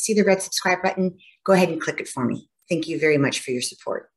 See the red subscribe button? Go ahead and click it for me. Thank you very much for your support.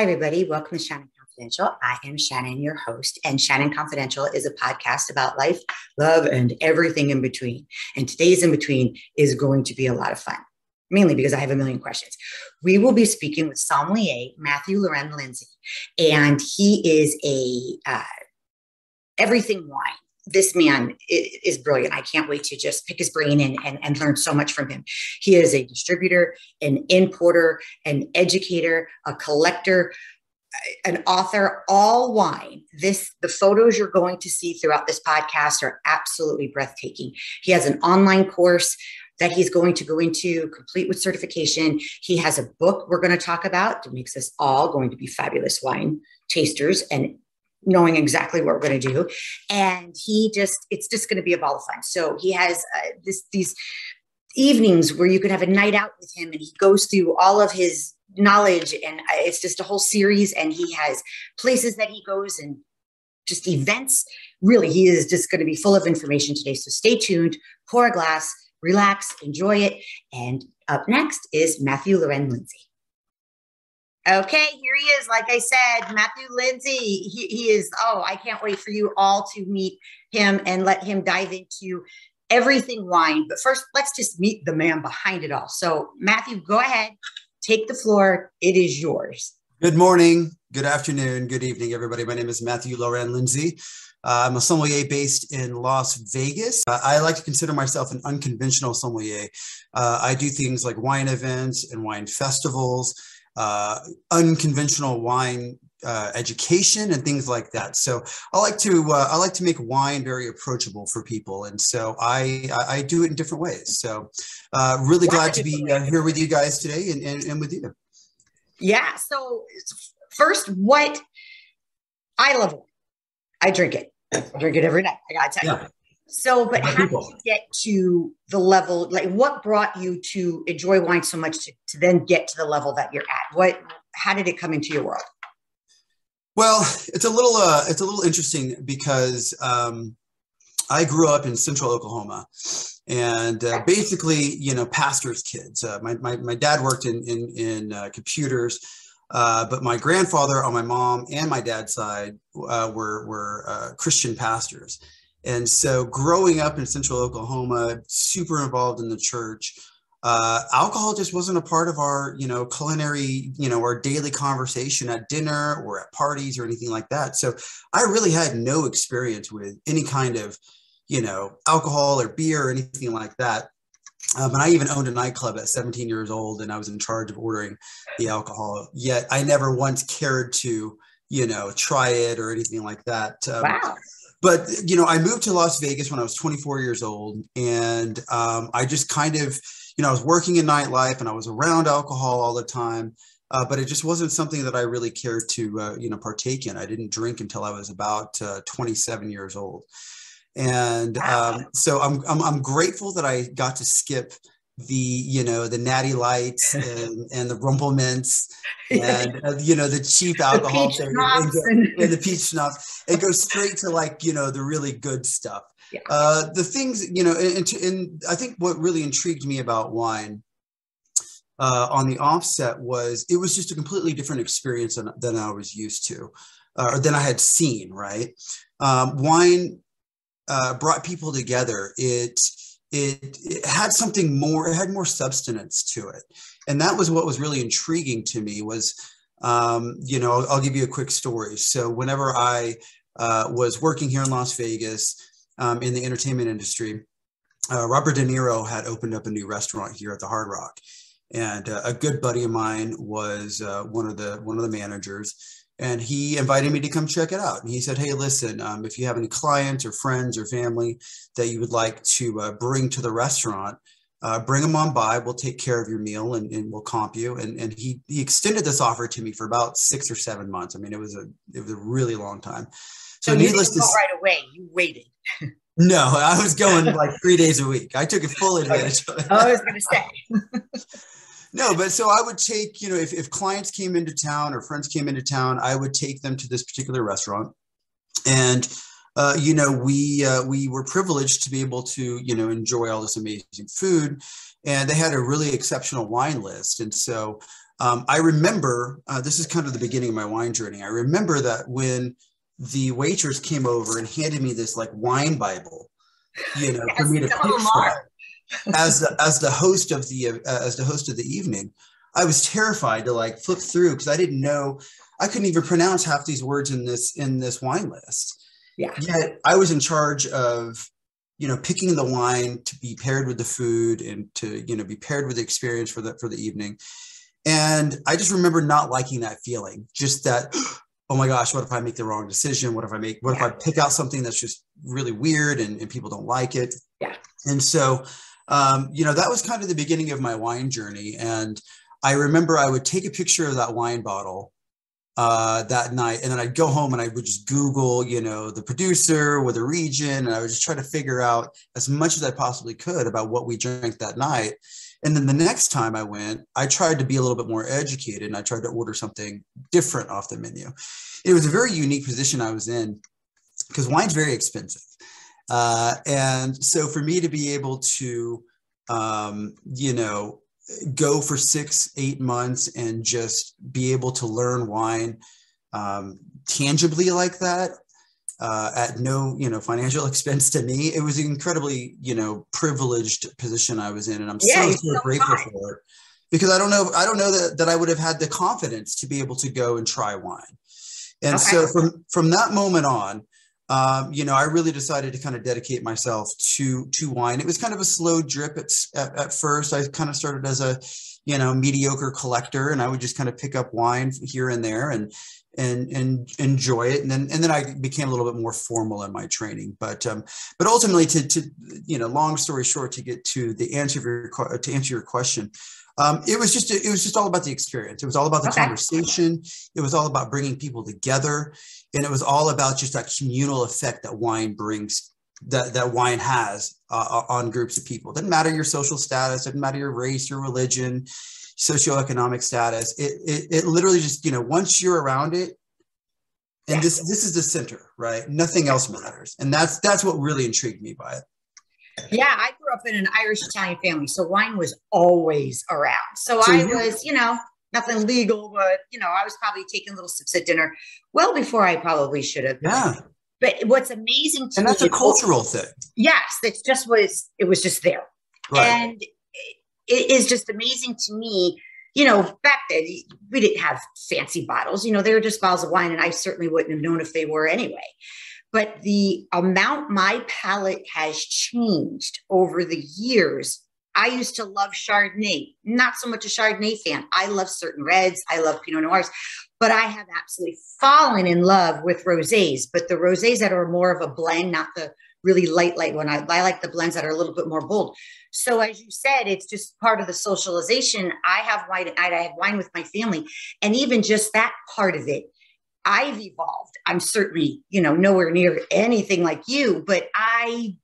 Hi, everybody. Welcome to Shannon Confidential. I am Shannon, your host, and Shannon Confidential is a podcast about life, love, and everything in between. And today's in between is going to be a lot of fun, mainly because I have a million questions. We will be speaking with sommelier Matthew Lorèn Lindsey, and he is a uh, everything wine this man is brilliant. I can't wait to just pick his brain and, and, and learn so much from him. He is a distributor, an importer, an educator, a collector, an author, all wine. This the photos you're going to see throughout this podcast are absolutely breathtaking. He has an online course that he's going to go into complete with certification. He has a book we're going to talk about that makes us all going to be fabulous wine tasters and knowing exactly what we're going to do. And he just it's just going to be a ball of fun. So he has uh, this these evenings where you can have a night out with him and he goes through all of his knowledge and uh, it's just a whole series and he has places that he goes and just events. Really he is just going to be full of information today. So stay tuned pour a glass relax enjoy it. And up next is matthew lorèn lindsey Okay, here he is. Like I said, Matthew Lindsey. He, he is, oh, I can't wait for you all to meet him and let him dive into everything wine. But first, let's just meet the man behind it all. So, Matthew, go ahead, take the floor. It is yours. Good morning, good afternoon, good evening, everybody. My name is Matthew Lorèn Lindsey. Uh, I'm a sommelier based in Las Vegas. Uh, I like to consider myself an unconventional sommelier. Uh, I do things like wine events and wine festivals uh, unconventional wine uh, education and things like that. So I like to uh, I like to make wine very approachable for people, and so I I, I do it in different ways. So uh, really glad to be uh, here with you guys today and, and, and with you. Yeah. So first, what I love I drink it. I drink it every night. I gotta tell yeah. you. So, but how did you get to the level? Like, what brought you to enjoy wine so much to, to then get to the level that you're at? What, how did it come into your world? Well, it's a little, uh, it's a little interesting because um, I grew up in Central Oklahoma, and uh, basically, you know, pastors' kids. Uh, my, my my dad worked in in, in uh, computers. Uh, but my grandfather on my mom and my dad's side uh, were were uh, Christian pastors, and so growing up in central Oklahoma, super involved in the church, uh, alcohol just wasn't a part of our, you know, culinary, you know, our daily conversation at dinner or at parties or anything like that. So I really had no experience with any kind of, you know, alcohol or beer or anything like that. Um, and I even owned a nightclub at 17 years old, and I was in charge of ordering the alcohol. Yet I never once cared to, you know, try it or anything like that. Um, wow but you know, I moved to Las Vegas when I was 24 years old, and um, I just kind of, you know, I was working in nightlife and I was around alcohol all the time, uh, but it just wasn't something that I really cared to, uh, you know, partake in. I didn't drink until I was about uh, 27 years old, and um, so I'm, I'm I'm grateful that I got to skip the you know the natty lights and, and the Rumple Minze and uh, you know the cheap alcohol the thing, and, and, and, the peach schnapps. It goes straight to like you know the really good stuff. Yeah. uh, the things you know and, and, i think what really intrigued me about wine uh, on the offset was it was just a completely different experience than, than i was used to uh, or than i had seen right? Um, wine uh, brought people together. It it, it, had something more it had more substance to it. And that was what was really intriguing to me was um, you know I'll, give you a quick story. So whenever i uh, was working here in las vegas um, in the entertainment industry uh, robert de niro had opened up a new restaurant here at the hard rock. And uh, a good buddy of mine was uh, one of the one of the managers and he invited me to come check it out. And he said, "Hey, listen, um, if you have any clients or friends or family that you would like to uh, bring to the restaurant." Uh, bring them on by. We'll take care of your meal and, and we'll comp you. And, and he, he extended this offer to me for about six or seven months. I mean, it was a, it was a really long time. So, so needless to say, right away, you waited. no, I was going like three days a week. I took a full advantage of it. I was going to say. no, but so I would take, you know, if, if clients came into town or friends came into town, I would take them to this particular restaurant. And uh, you know, we uh, we were privileged to be able to, you know, enjoy all this amazing food, and they had a really exceptional wine list. And so um, I remember uh, this is kind of the beginning of my wine journey. I remember that when the waitress came over and handed me this like wine Bible, you know, for me to pick as the, as the host of the uh, as the host of the evening. I was terrified to like flip through because I didn't know I couldn't even pronounce half these words in this in this wine list. Yeah. Yet I was in charge of, you know, picking the wine to be paired with the food and to, you know, be paired with the experience for the for the evening. And I just remember not liking that feeling, just that, oh my gosh, what if I make the wrong decision? What if I make, what yeah. if I pick out something that's just really weird and, and people don't like it? Yeah. And so, um, you know, that was kind of the beginning of my wine journey. And I remember I would take a picture of that wine bottle uh, that night. And then I'd go home and I would just Google, you know, the producer or the region. And I would just try to figure out as much as I possibly could about what we drank that night. And then the next time I went, I tried to be a little bit more educated and I tried to order something different off the menu. It was a very unique position I was in because wine's very expensive. Uh, and so for me to be able to, um, you know, go for six, eight months and just be able to learn wine um, tangibly like that uh, at no, you know, financial expense to me. It was an incredibly, you know, privileged position I was in, and I'm yeah, so, so grateful for it because I don't know, I don't know that, that I would have had the confidence to be able to go and try wine. And okay. so from from that moment on, um, you know, I really decided to kind of dedicate myself to to wine. It was kind of a slow drip at, at, at first. I kind of started as a, you know, mediocre collector, and I would just kind of pick up wine here and there and and and enjoy it. And then and then I became a little bit more formal in my training. But um, but ultimately, to to you know, long story short, to get to the answer of your to answer your question. Um, it was just it was just all about the experience. It was all about the okay. conversation. It was all about bringing people together, and it was all about just that communal effect that wine brings. That that wine has uh, on groups of people. Doesn't matter your social status. Doesn't matter your race, your religion, socioeconomic status. It, it it literally just you know once you're around it, and this this is the center, right? Nothing else matters, and that's that's what really intrigued me by it. Yeah, I grew up in an Irish Italian family, so wine was always around. So, so I was, you know, nothing legal, but you know, I was probably taking little sips at dinner well before I probably should have. Yeah. But what's amazing to and that's a cultural thing. Yes, it's just was it was just there, right. and it is just amazing to me. You know, back then we didn't have fancy bottles. You know, they were just bottles of wine, and I certainly wouldn't have known if they were anyway but the amount my palate has changed over the years. I used to love Chardonnay, not so much a Chardonnay fan. I love certain reds, I love Pinot Noirs, but I have absolutely fallen in love with rosés. But the rosés that are more of a blend, not the really light, light one. I, I like the blends that are a little bit more bold. So as you said, it's just part of the socialization. I have wine, I have wine with my family, and even just that part of it I've evolved. I'm certainly, you know, nowhere near anything like you, but I,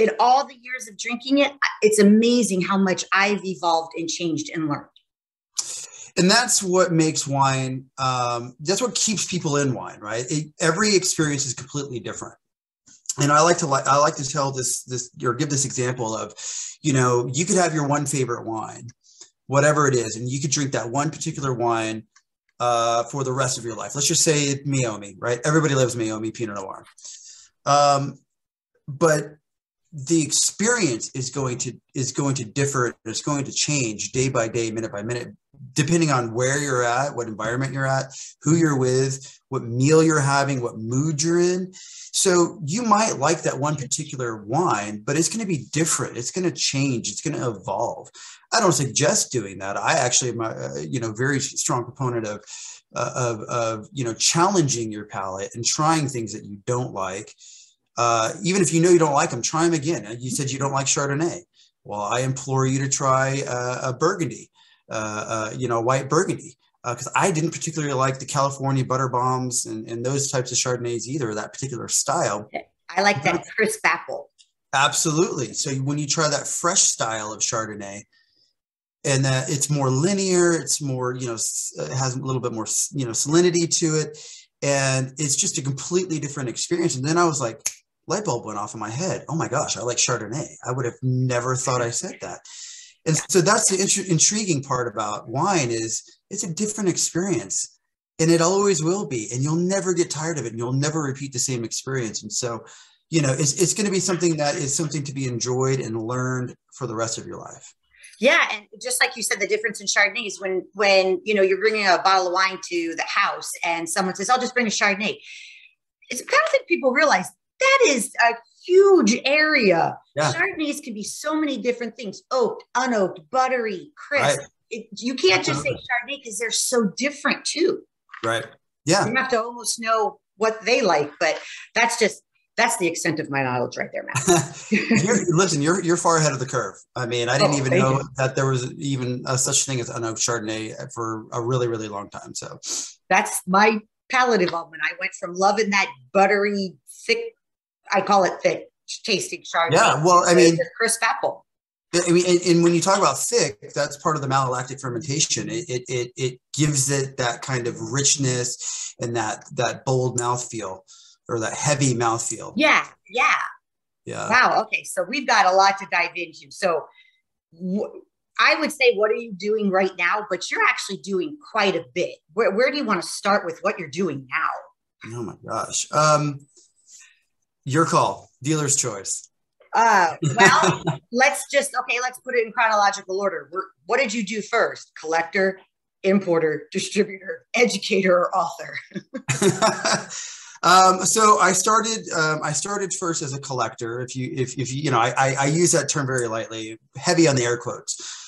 in all the years of drinking it, it's amazing how much I've evolved and changed and learned. And that's what makes wine, um, that's what keeps people in wine, right? It, every experience is completely different. And I like to like I like to tell this this or give this example of, you know, you could have your one favorite wine, whatever it is, and you could drink that one particular wine uh, for the rest of your life. Let's just say Meiomi, right? Everybody loves Meiomi Pinot Noir. Um, but the experience is going to is going to differ. It's going to change day by day, minute by minute, depending on where you're at, what environment you're at, who you're with, what meal you're having, what mood you're in. So you might like that one particular wine, but it's going to be different. It's going to change. It's going to evolve. I don't suggest doing that. I actually am a you know very strong proponent of uh, of, of you know challenging your palate and trying things that you don't like. Uh, even if you know you don't like them, try them again. You said you don't like Chardonnay. Well, I implore you to try uh, a Burgundy, uh, uh, you know, white Burgundy because uh, I didn't particularly like the California butter bombs and, and those types of Chardonnays either, that particular style. I like that crisp apple. Absolutely. So when you try that fresh style of Chardonnay, and that it's more linear, it's more, you know, it has a little bit more, you know, salinity to it. And it's just a completely different experience. And then I was like, light bulb went off in my head. Oh my gosh, I like Chardonnay. I would have never thought I said that. And so that's the int- intriguing part about wine is it's a different experience and it always will be and you'll never get tired of it and you'll never repeat the same experience and so you know it's, it's going to be something that is something to be enjoyed and learned for the rest of your life yeah and just like you said the difference in chardonnay is when when you know you're bringing a bottle of wine to the house and someone says i'll just bring a chardonnay it's kind of think people realize that is a huge area yeah. chardonnays can be so many different things oaked unoaked buttery crisp right it, you can't just say Chardonnay because they're so different too. Right. Yeah. You have to almost know what they like, but that's just that's the extent of my knowledge right there, Matt. you're, listen, you're you're far ahead of the curve. I mean, I didn't oh, even know you. that there was even a such thing as unoaked Chardonnay for a really really long time. So that's my palate evolvement. I went from loving that buttery, thick, I call it thick, tasting Chardonnay. Yeah, well, I mean, crisp apple. I mean, and, and, when you talk about thick, that's part of the malolactic fermentation. It, it, it, it gives it that kind of richness and that, that bold mouthfeel or that heavy mouthfeel. Yeah. Yeah. Yeah. Wow. Okay. So we've got a lot to dive into. So wh- I would say, what are you doing right now? But you're actually doing quite a bit. Where, where do you want to start with what you're doing now? Oh my gosh. Um, your call, dealer's choice. Uh, well, let's just okay. Let's put it in chronological order. We're, what did you do first? Collector, importer, distributor, educator, or author? um, so I started. Um, I started first as a collector. If you, if, if you, you know, I, I, I use that term very lightly, heavy on the air quotes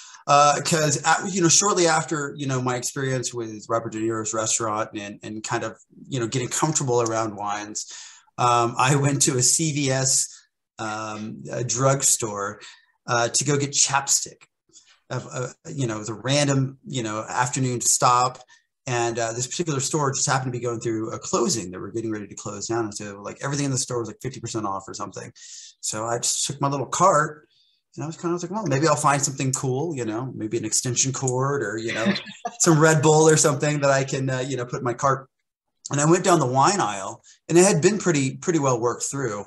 because uh, you know shortly after you know my experience with Robert De Niro's restaurant and and kind of you know getting comfortable around wines, um, I went to a CVS um, a drugstore uh, to go get chapstick. Of, uh, you know, the random, you know, afternoon stop. And uh, this particular store just happened to be going through a closing that we're getting ready to close down. And so, like, everything in the store was like 50% off or something. So I just took my little cart and I was kind of like, well, maybe I'll find something cool, you know, maybe an extension cord or, you know, some Red Bull or something that I can, uh, you know, put in my cart. And I went down the wine aisle and it had been pretty, pretty well worked through.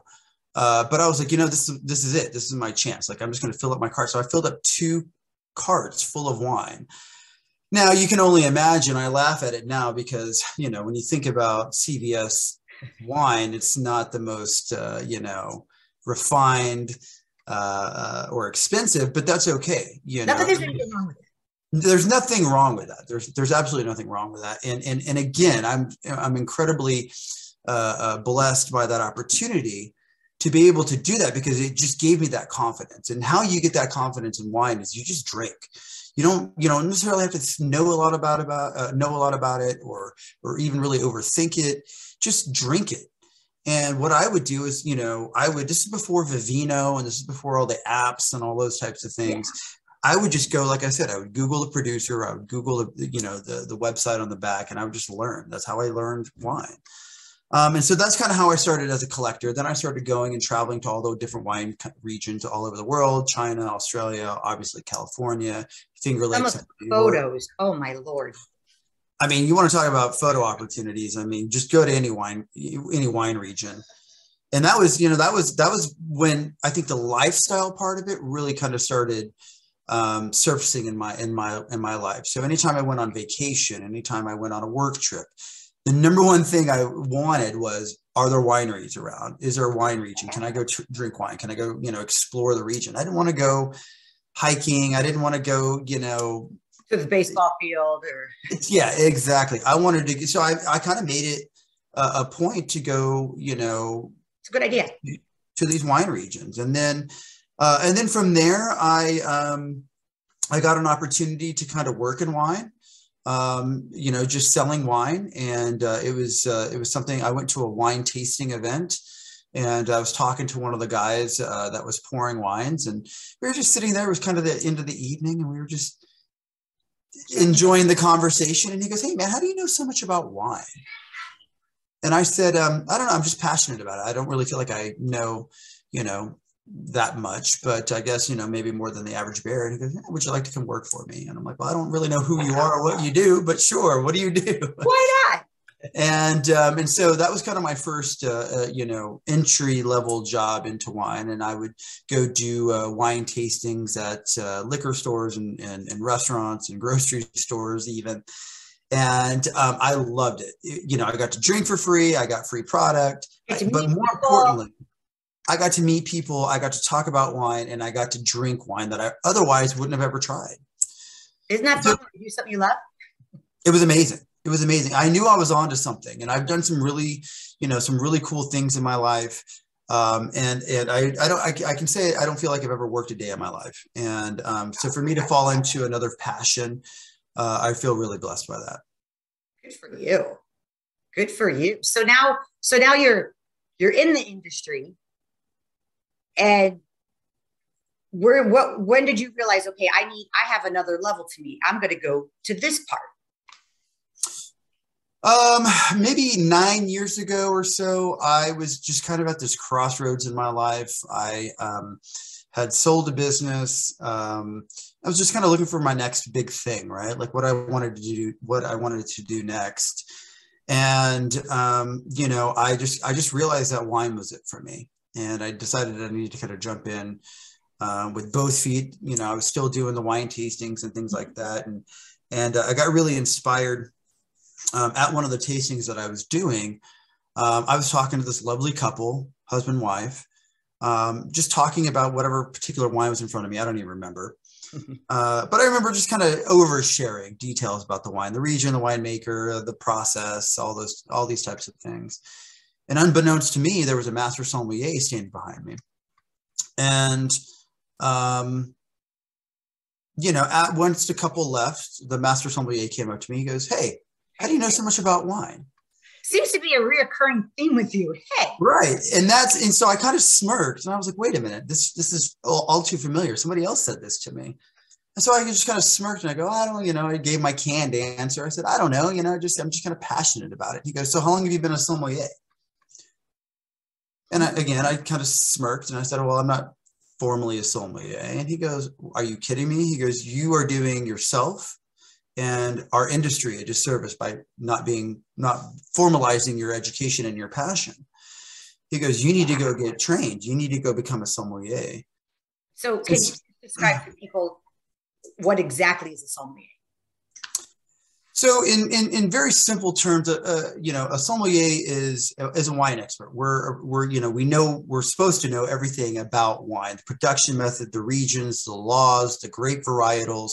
Uh, but I was like, you know, this is this is it. This is my chance. Like, I'm just going to fill up my cart. So I filled up two carts full of wine. Now you can only imagine. I laugh at it now because you know when you think about CVS wine, it's not the most uh, you know refined uh, or expensive, but that's okay. You know, there's anything wrong with it. There's nothing wrong with that. There's there's absolutely nothing wrong with that. And and and again, I'm I'm incredibly uh, uh blessed by that opportunity to be able to do that because it just gave me that confidence. And how you get that confidence in wine is you just drink. You don't you don't necessarily have to know a lot about about uh, know a lot about it or or even really overthink it. Just drink it. And what I would do is, you know, I would this is before Vivino and this is before all the apps and all those types of things. I would just go, like I said, I would Google the producer, I would Google the, you know, the the website on the back, and I would just learn. That's how I learned wine. Um, and so that's kind of how I started as a collector. Then I started going and traveling to all the different wine regions all over the world China, Australia, obviously California, Finger Lakes. Some photos. Oh, my Lord. I mean, you want to talk about photo opportunities. I mean, just go to any wine, any wine region. And that was, you know, that was, that was when I think the lifestyle part of it really kind of started um, surfacing in my, in my, in my life. So anytime I went on vacation, anytime I went on a work trip, the number one thing I wanted was, are there wineries around? Is there a wine region? Can I go tr- drink wine? Can I go, you know, explore the region? I didn't want to go hiking. I didn't want to go, you know, to the baseball field or yeah exactly i wanted to so i, I kind of made it a, a, point to go you know it's a good idea to these wine regions and then uh, and then from there i um, i got an opportunity to kind of work in wine um, you know just selling wine and uh, it was uh, it was something i went to a wine tasting event and I was talking to one of the guys uh, that was pouring wines, and we were just sitting there. It was kind of the end of the evening, and we were just enjoying the conversation. And he goes, "Hey, man, how do you know so much about wine?" And I said, um, "I don't know. I'm just passionate about it. I don't really feel like I know, you know, that much, but I guess you know maybe more than the average bear." And he goes, yeah, "Would you like to come work for me?" And I'm like, "Well, I don't really know who you are or what you do, but sure. What do you do?" Why not? and um, and so that was kind of my first uh, uh, you know entry level job into wine and i would go do uh, wine tastings at uh, liquor stores and, and, and, restaurants and grocery stores even and um, i loved it you know i got to drink for free i got free product but more importantly i got to meet people i got to talk about wine and i got to drink wine that i otherwise wouldn't have ever tried isn't that fun so, to do something you love it was amazing it was amazing. I knew I was onto something, and I've done some really, you know, some really cool things in my life. Um, and and I I don't I, I, can say I don't feel like I've ever worked a day in my life. And um, so for me to fall into another passion, uh, I feel really blessed by that. Good for you. Good for you. So now so now you're you're in the industry, and where what when did you realize okay I need I have another level to me I'm going to go to this part um, maybe nine years ago or so, I was just kind of at this crossroads in my life. I um, had sold a business. Um, I was just kind of looking for my next big thing, right? Like what I wanted to do, what I wanted to do next. And um, you know, I just I just realized that wine was it for me, and I decided I needed to kind of jump in uh, with both feet. You know, I was still doing the wine tastings and things like that, and and uh, I got really inspired um, at one of the tastings that I was doing, um, I was talking to this lovely couple, husband, wife, um, just talking about whatever particular wine was in front of me. I don't even remember. Uh, but I remember just kind of oversharing details about the wine, the region, the winemaker, the process, all those, all these types of things. And unbeknownst to me, there was a master sommelier standing behind me. And, um, you know, at once the couple left, the master sommelier came up to me. He goes, "Hey, how do you know so much about wine? Seems to be a reoccurring theme with you. Hey. Right. And that's and so I kind of smirked and I was like, wait a minute, this this is all, all too familiar. Somebody else said this to me. And so I just kind of smirked and I go, I don't, you know, I gave my canned answer. I said, I don't know, you know, just I'm just kind of passionate about it. He goes, So how long have you been a sommelier? And I, again, I kind of smirked and I said, Well, I'm not formally a sommelier. And he goes, Are you kidding me? He goes, You are doing yourself and our industry a disservice by not being not formalizing your education and your passion he goes you need to go get trained you need to go become a sommelier so can you describe to people what exactly is a sommelier so in, in, in very simple terms, uh, uh, you know, a sommelier is, is a wine expert. We're, we're, you know, we know, we're supposed to know everything about wine, the production method, the regions, the laws, the grape varietals,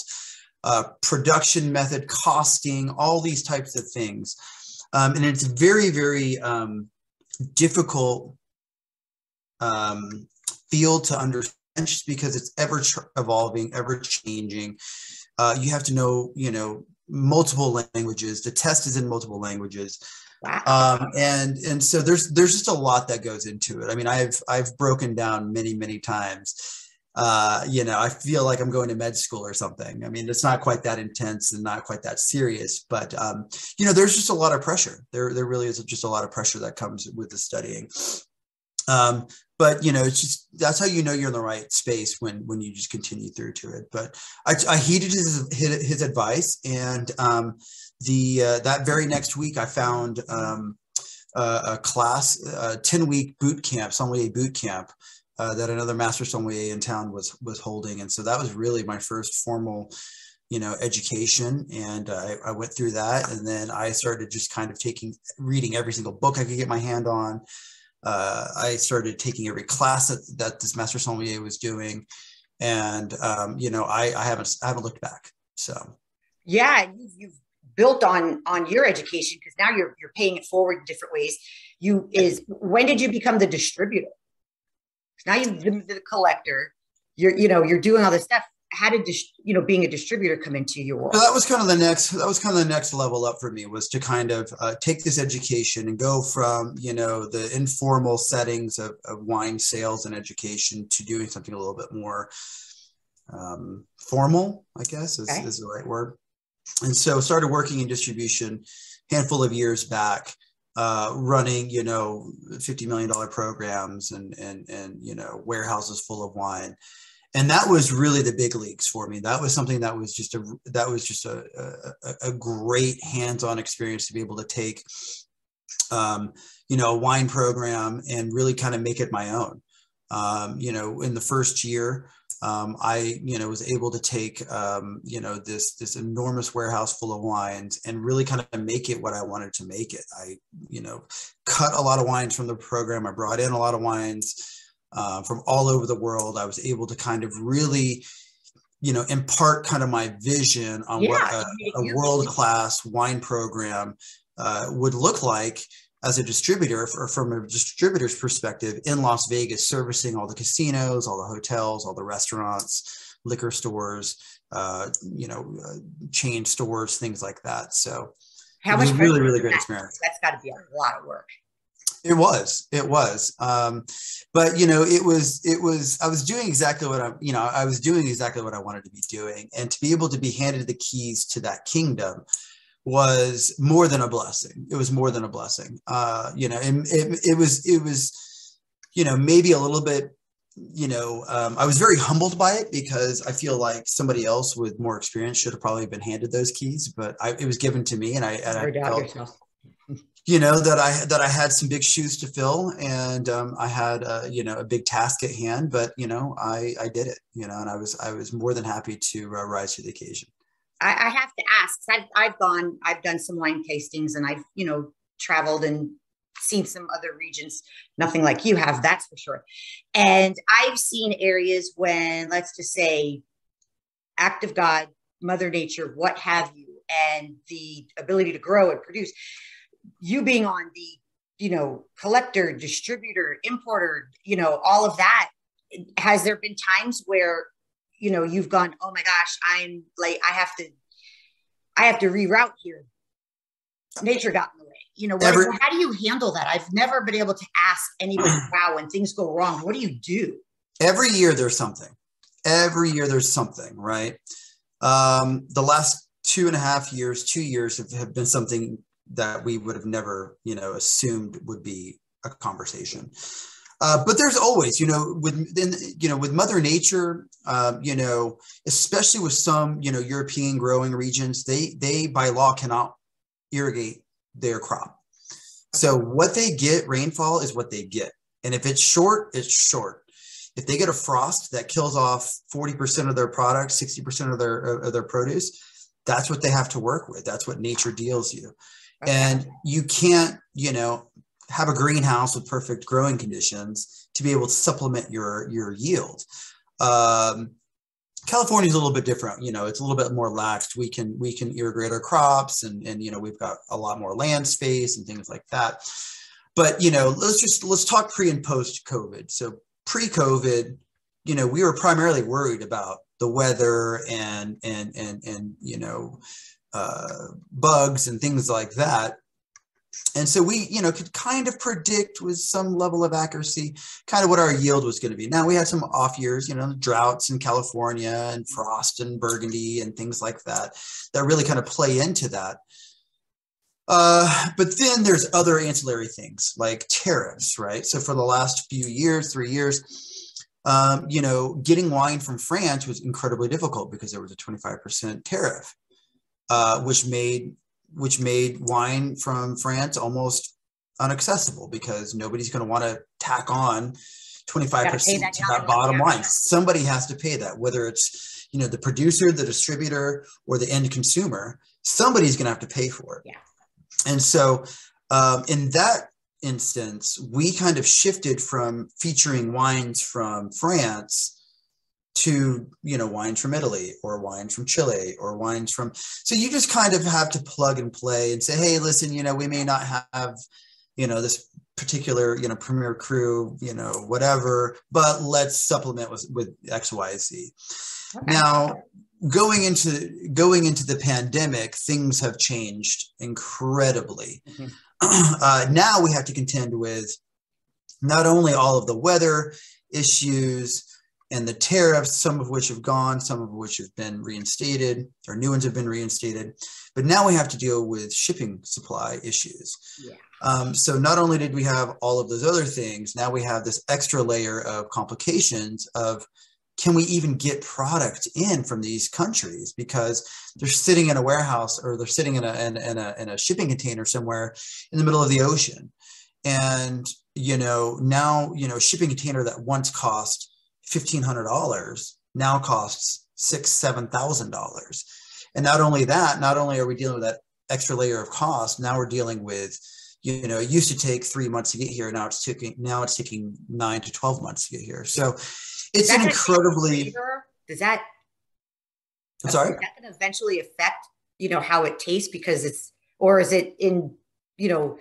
uh, production method, costing, all these types of things. Um, and it's very, very um, difficult um, field to understand just because it's ever evolving, ever changing. Uh, you have to know, you know, multiple languages. The test is in multiple languages. Wow. Um, and and so there's there's just a lot that goes into it. I mean, I've I've broken down many many times uh, you know, I feel like I'm going to med school or something. I mean, it's not quite that intense and not quite that serious, but um, you know, there's just a lot of pressure. There, there really is just a lot of pressure that comes with the studying. Um, but you know, it's just that's how you know you're in the right space when when you just continue through to it. But I, I heeded his his, advice, and um, the uh, that very next week, I found um, a, a class, a ten week boot camp, sommelier boot camp uh, that another master sommelier in town was was holding, and so that was really my first formal, you know, education. And uh, I, I went through that, and then I started just kind of taking reading every single book I could get my hand on. Uh, I started taking every class that, that this master sommelier was doing, and um, you know, I, I haven't I haven't looked back. So Yeah, you've, you've built on on your education because now you're you're paying it forward in different ways. You is when did you become the distributor? Now you the, the collector. You're you know you're doing all this stuff how did you know being a distributor come into your world? So that was kind of the next that was kind of the next level up for me was to kind of uh, take this education and go from you know the informal settings of, of wine sales and education to doing something a little bit more um, formal, I guess is, okay. is the right word. And so started working in distribution handful of years back. Uh, running, you know, fifty million dollar programs and and and you know warehouses full of wine, and that was really the big leagues for me that was something that was just a that was just a, a, a great hands-on experience to be able to take um, you know a wine program and really kind of make it my own um, you know in the first year um, I, you know, was able to take, um, you know, this this enormous warehouse full of wines and really kind of make it what I wanted to make it. I, you know, cut a lot of wines from the program. I brought in a lot of wines uh, from all over the world. I was able to kind of really, you know, impart kind of my vision on yeah, what a, a world class wine program uh, would look like as a distributor or from a distributor's perspective in Las Vegas, servicing all the casinos, all the hotels, all the restaurants, liquor stores, uh, you know, uh, chain stores, things like that. So, how much really, really great experience. That's got to be a lot of work. It was, it was. Um, but you know, it was, it was, I was doing exactly what I'm, you know, I was doing exactly what I wanted to be doing. And to be able to be handed the keys to that kingdom was more than a blessing. It was more than a blessing. Uh, you know, and it, it was, it was, you know, maybe a little bit, you know, um, I was very humbled by it because I feel like somebody else with more experience should have probably been handed those keys, but I, it was given to me and I, and I felt, you know that I that I had some big shoes to fill, and um, I had a, you know a big task at hand. But you know, I I did it. You know, and I was I was more than happy to uh, rise to the occasion. I, I have to ask. I've I've gone. I've done some wine tastings, and I've you know traveled and seen some other regions. Nothing like you have, that's for sure. And I've seen areas when, let's just say, act of God, Mother Nature, what have you, and the ability to grow and produce you being on the you know collector distributor importer you know all of that has there been times where you know you've gone oh my gosh i'm like i have to i have to reroute here. Nature got in the way you know Every, how do you handle that? I've never been able to ask anybody wow when things go wrong what do you do? Every year there's something. Every year there's something right? Um, the last two and a half years two years have, have been something that we would have never, you know, assumed would be a conversation. Uh, but there's always, you know, with in, you know, with Mother Nature, uh, you know, especially with some, you know, European growing regions, they they by law cannot irrigate their crop. So what they get, rainfall is what they get, and if it's short, it's short. If they get a frost that kills off 40% of their product, 60% of their of their produce, that's what they have to work with. That's what nature deals you and you can't you know have a greenhouse with perfect growing conditions to be able to supplement your your yield um, California is a little bit different. You know, it's a little bit more laxed. We can we can irrigate our crops, and and you know we've got a lot more land space and things like that. But you know, let's just let's talk pre and post COVID. So pre COVID, you know, we were primarily worried about the weather and and and and you know uh, bugs and things like that. And so we, you know, could kind of predict with some level of accuracy kind of what our yield was going to be. Now we had some off years, you know, droughts in California and frost and Burgundy and things like that that really kind of play into that. Uh, but then there's other ancillary things like tariffs, right? So for the last few years, three years, um, you know, getting wine from France was incredibly difficult because there was a 25% tariff uh, which made which made wine from France almost unaccessible because nobody's going to want to tack on 25% that to that bottom line. Somebody has to pay that, whether it's you know the producer, the distributor, or the end consumer. Somebody's going to have to pay for it. Yeah. And so, um, in that instance, we kind of shifted from featuring wines from France to you know wines from Italy or wines from Chile or wines from so you just kind of have to plug and play and say hey listen you know we may not have you know this particular you know premier cru you know whatever but let's supplement with with x y z okay. now going into going into the pandemic things have changed incredibly mm-hmm. uh, now we have to contend with not only all of the weather issues and the tariffs, some of which have gone, some of which have been reinstated, or new ones have been reinstated. But now we have to deal with shipping supply issues. Yeah. Um, so not only did we have all of those other things, now we have this extra layer of complications of can we even get product in from these countries because they're sitting in a warehouse or they're sitting in a, in, in a, in a shipping container somewhere in the middle of the ocean. And, you know, now, you know, shipping container that once cost $1,500 now costs six, $7,000. And not only that, not only are we dealing with that extra layer of cost, now we're dealing with, you know, it used to take three months to get here. Now it's taking, now it's taking nine to 12 months to get here. So it's an incredibly, does that, I'm sorry, is that going to eventually affect, you know, how it tastes because it's, or is it in, you know,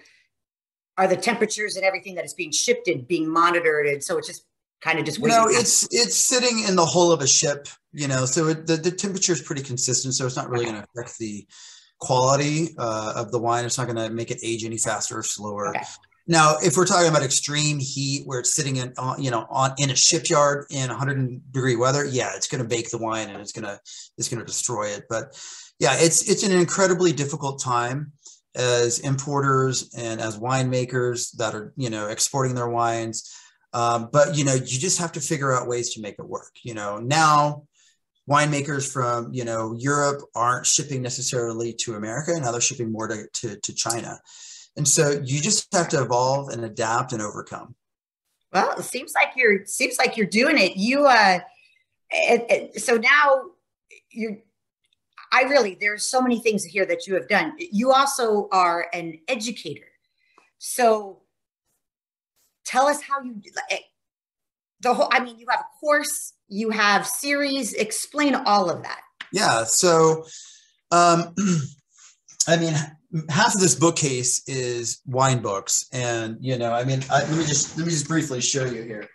are the temperatures and everything that is being shipped in being monitored and so it's just kind of just waiting. No, it's it's sitting in the hull of a ship, you know, so it, the, the temperature is pretty consistent, so it's not really okay. going to affect the quality uh, of the wine. It's not going to make it age any faster or slower. Okay. Now, if we're talking about extreme heat, where it's sitting in, uh, you know, on in a shipyard in 100 degree weather, yeah, it's going to bake the wine and it's going to it's going to destroy it. But yeah, it's it's an incredibly difficult time as importers and as winemakers that are you know exporting their wines um, but you know, you just have to figure out ways to make it work. You know, now winemakers from you know Europe aren't shipping necessarily to America, now they're shipping more to, to, to China. And so you just have to evolve and adapt and overcome. Well, it seems like you're seems like you're doing it. You uh, it, it, so now you're. I really there's so many things here that you have done. You also are an educator. So tell us how you the whole i mean you have a course you have series explain all of that. Yeah so um i mean half of this bookcase is wine books and you know i mean I, let me just let me just briefly show you here.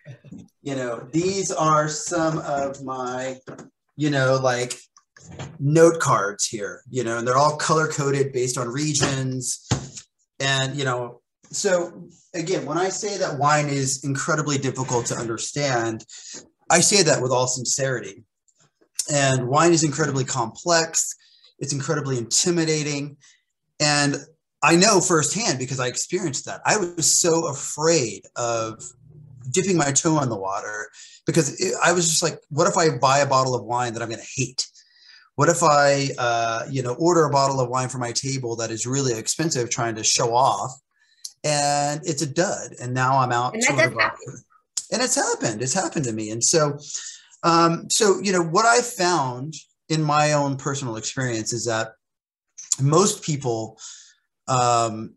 You know these are some of my you know like note cards here you know and they're all color coded based on regions. And you know so again, when I say that wine is incredibly difficult to understand, I say that with all sincerity. And wine is incredibly complex, it's incredibly intimidating. And I know firsthand because I experienced that. I was so afraid of dipping my toe in the water because it, I was just like, what if I buy a bottle of wine that I'm going to hate? What if I, uh, you know, order a bottle of wine for my table that is really expensive, trying to show off, and it's a dud. And now I'm out. And, and it's happened. It's happened to me. And so, um, so you know what I found in my own personal experience is that most people um,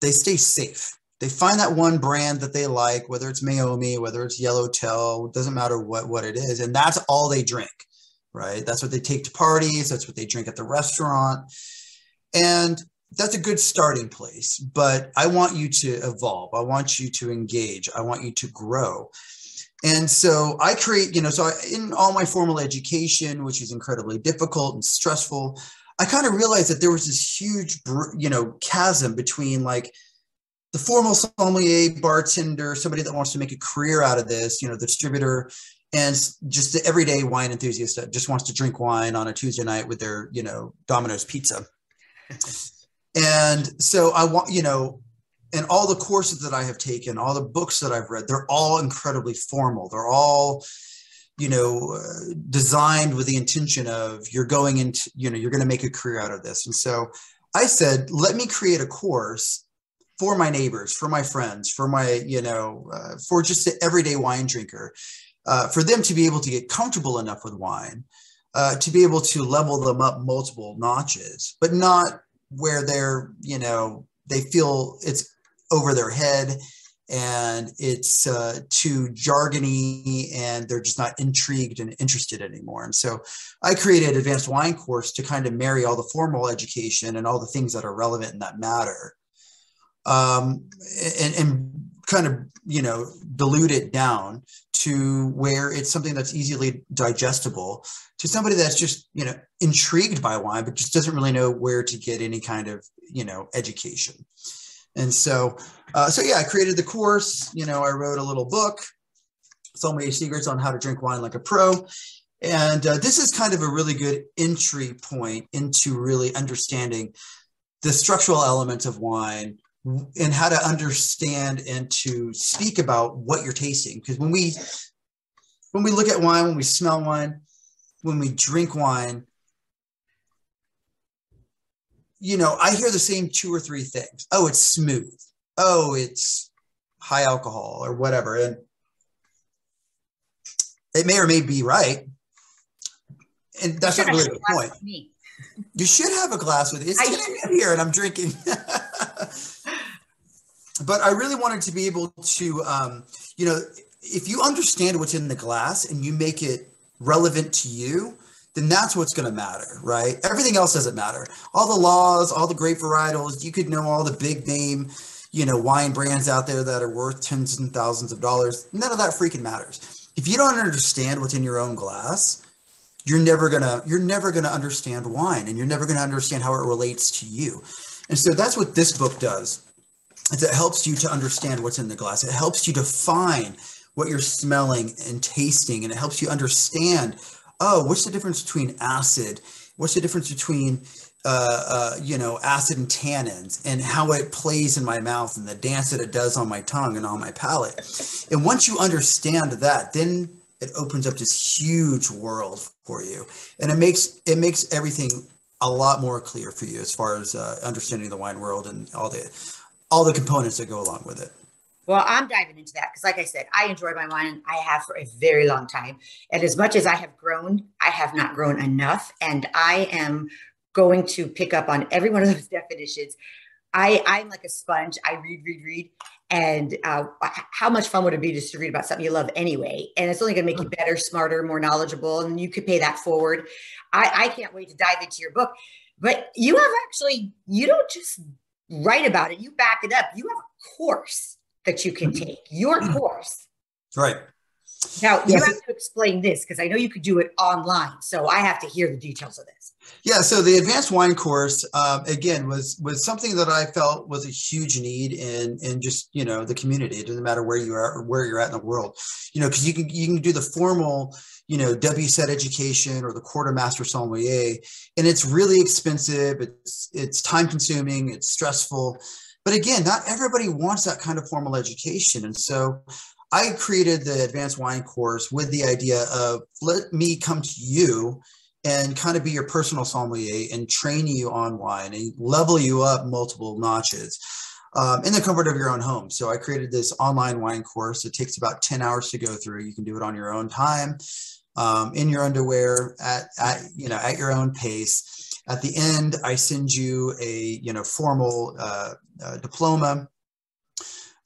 they stay safe. They find that one brand that they like, whether it's Meiomi, whether it's Yellowtail, doesn't matter what what it is, and that's all they drink, right? That's what they take to parties. That's what they drink at the restaurant, and that's a good starting place, but I want you to evolve. I want you to engage. I want you to grow. And so I create, you know, so I, in all my formal education, which is incredibly difficult and stressful, I kind of realized that there was this huge, you know, chasm between like the formal sommelier, bartender, somebody that wants to make a career out of this, you know, the distributor, and just the everyday wine enthusiast that just wants to drink wine on a Tuesday night with their, you know, Domino's pizza. And so I want, you know, and all the courses that I have taken, all the books that I've read, they're all incredibly formal. They're all, you know, uh, designed with the intention of you're going into, you know, you're going to make a career out of this. And so I said, let me create a course for my neighbors, for my friends, for my, you know, uh, for just the everyday wine drinker, uh, for them to be able to get comfortable enough with wine, uh, to be able to level them up multiple notches, but not where they're, you know, they feel it's over their head and it's uh, too jargony and they're just not intrigued and interested anymore. And so I created advanced wine course to kind of marry all the formal education and all the things that are relevant and that matter. Um, and, and kind of, you know, dilute it down to where it's something that's easily digestible to somebody that's just, you know, intrigued by wine, but just doesn't really know where to get any kind of, you know, education. And so, uh, so yeah, I created the course. You know, I wrote a little book, Sommelier Secrets on How to Drink Wine Like a Pro. And uh, this is kind of a really good entry point into really understanding the structural elements of wine and how to understand and to speak about what you're tasting. Because when we when we look at wine, when we smell wine, when we drink wine, you know, I hear the same two or three things. Oh, it's smooth. Oh, it's high alcohol or whatever. And it may or may be right. And that's not really the point. You should have a glass with it. It's getting here and I'm drinking. but I really wanted to be able to, um, you know, if you understand what's in the glass and you make it relevant to you, then that's what's going to matter, right? Everything else doesn't matter. All the laws, all the great varietals, you could know all the big name, you know, wine brands out there that are worth tens and thousands of dollars. None of that freaking matters. If you don't understand what's in your own glass, you're never gonna you're never gonna understand wine, and you're never gonna understand how it relates to you. And so that's what this book does. It helps you to understand what's in the glass. It helps you define what you're smelling and tasting, and it helps you understand oh, what's the difference between acid? What's the difference between uh, uh, you know, acid and tannins and how it plays in my mouth and the dance that it does on my tongue and on my palate. And once you understand that, then it opens up this huge world for you, and it makes it makes everything a lot more clear for you as far as uh, understanding the wine world and all the all the components that go along with it. Well, I'm diving into that because, like I said, I enjoy my wine. I have for a very long time. And as much as I have grown, I have not grown enough. And I am going to pick up on every one of those definitions. I, I'm like a sponge. I read, read, read. And uh, how much fun would it be just to read about something you love anyway? And it's only going to make you better, smarter, more knowledgeable. And you could pay that forward. I, I can't wait to dive into your book. But you have actually, you don't just write about it, you back it up. You have a course that you can mm-hmm. take, your mm-hmm. course. Right. Now, you have to explain this because I know you could do it online. So I have to hear the details of this. Yeah, so the advanced wine course um, again was was something that I felt was a huge need in in just you know the community. It doesn't matter where you are or where you're at in the world, you know, because you can you can do the formal you know WSET education or the Court of Master sommelier, and it's really expensive. It's it's time consuming. It's stressful. But again, not everybody wants that kind of formal education. And so I created the advanced wine course with the idea of let me come to you and kind of be your personal sommelier and train you on wine and level you up multiple notches um, in the comfort of your own home. So I created this online wine course. It takes about 10 hours to go through. You can do it on your own time, um, in your underwear, at, at, you know, at your own pace. At the end, I send you a you know formal uh, uh, diploma,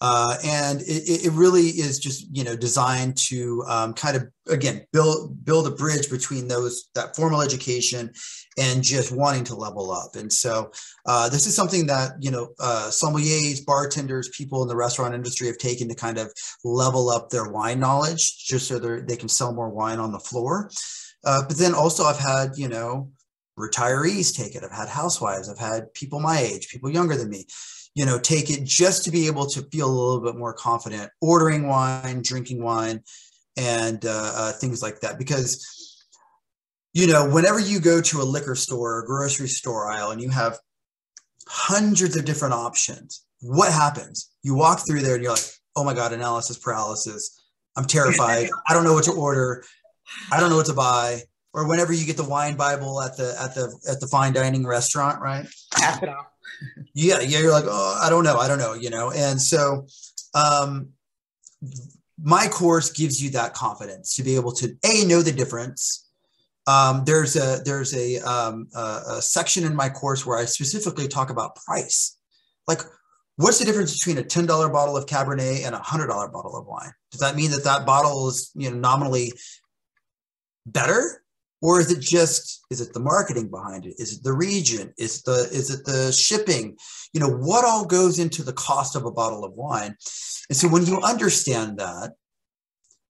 uh, and it, it, really is just you know designed to um, kind of again build build a bridge between those that formal education and just wanting to level up. And so uh, this is something that you know uh, sommeliers, bartenders, people in the restaurant industry have taken to kind of level up their wine knowledge, just so they can sell more wine on the floor. Uh, but then also I've had you know retirees take it. I've had housewives. I've had people my age, people younger than me, you know, take it just to be able to feel a little bit more confident ordering wine, drinking wine, and uh, uh, things like that. Because, you know, whenever you go to a liquor store or grocery store aisle and you have hundreds of different options, what happens? You walk through there and you're like, oh my God, analysis paralysis. I'm terrified. I don't know what to order. I don't know what to buy or whenever you get the wine bible at the at the at the fine dining restaurant right pass it off yeah yeah you're like oh i don't know i don't know you know and so um my course gives you that confidence to be able to a know the difference um, there's a there's a, um, a, a section in my course where i specifically talk about price like what's the difference between a $10 bottle of Cabernet and a $100 bottle of wine? Does that mean that that bottle is, you know, nominally better? Or is it just, is it the marketing behind it? Is it the region? Is the, is it the shipping? You know, what all goes into the cost of a bottle of wine? And so when you understand that,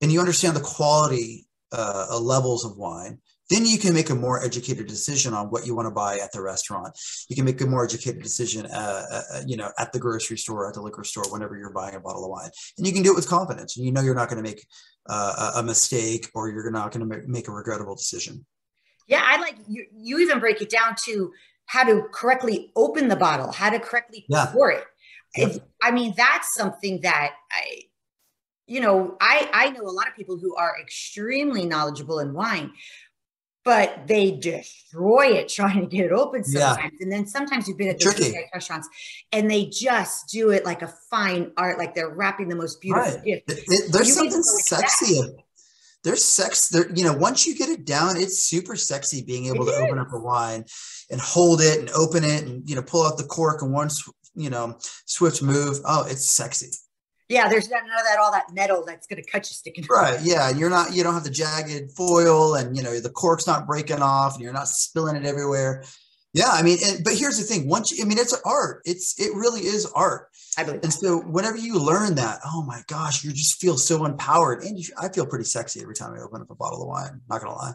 and you understand the quality uh, levels of wine, then you can make a more educated decision on what you want to buy at the restaurant. You can make a more educated decision, uh, uh, you know, at the grocery store, at the liquor store, whenever you're buying a bottle of wine, and you can do it with confidence. And you know you're not going to make uh, a mistake or you're not going to make a regrettable decision. Yeah, I like you. You even break it down to how to correctly open the bottle, how to correctly yeah. pour it. Yep. I mean, that's something that I, you know, I I know a lot of people who are extremely knowledgeable in wine, but they destroy it trying to get it open sometimes. Yeah. And then sometimes you've been at the restaurants and they just do it like a fine art, like they're wrapping the most beautiful right. gift. It, it, there's something sexy. there's sex there, you know, once you get it down, it's super sexy being able it to is. open up a wine and hold it and open it and, you know, pull out the cork and once, you know, swift move. Oh, it's sexy yeah, there's none of that, all that metal that's going to cut you sticking. Right. Yeah. You're not, you don't have the jagged foil and, you know, the cork's not breaking off and you're not spilling it everywhere. Yeah. I mean, and, but here's the thing. Once, you, I mean, it's art. It's, it really is art. I believe. And so whenever you learn that, oh my gosh, you just feel so empowered. And you, I feel pretty sexy every time I open up a bottle of wine. Not to lie.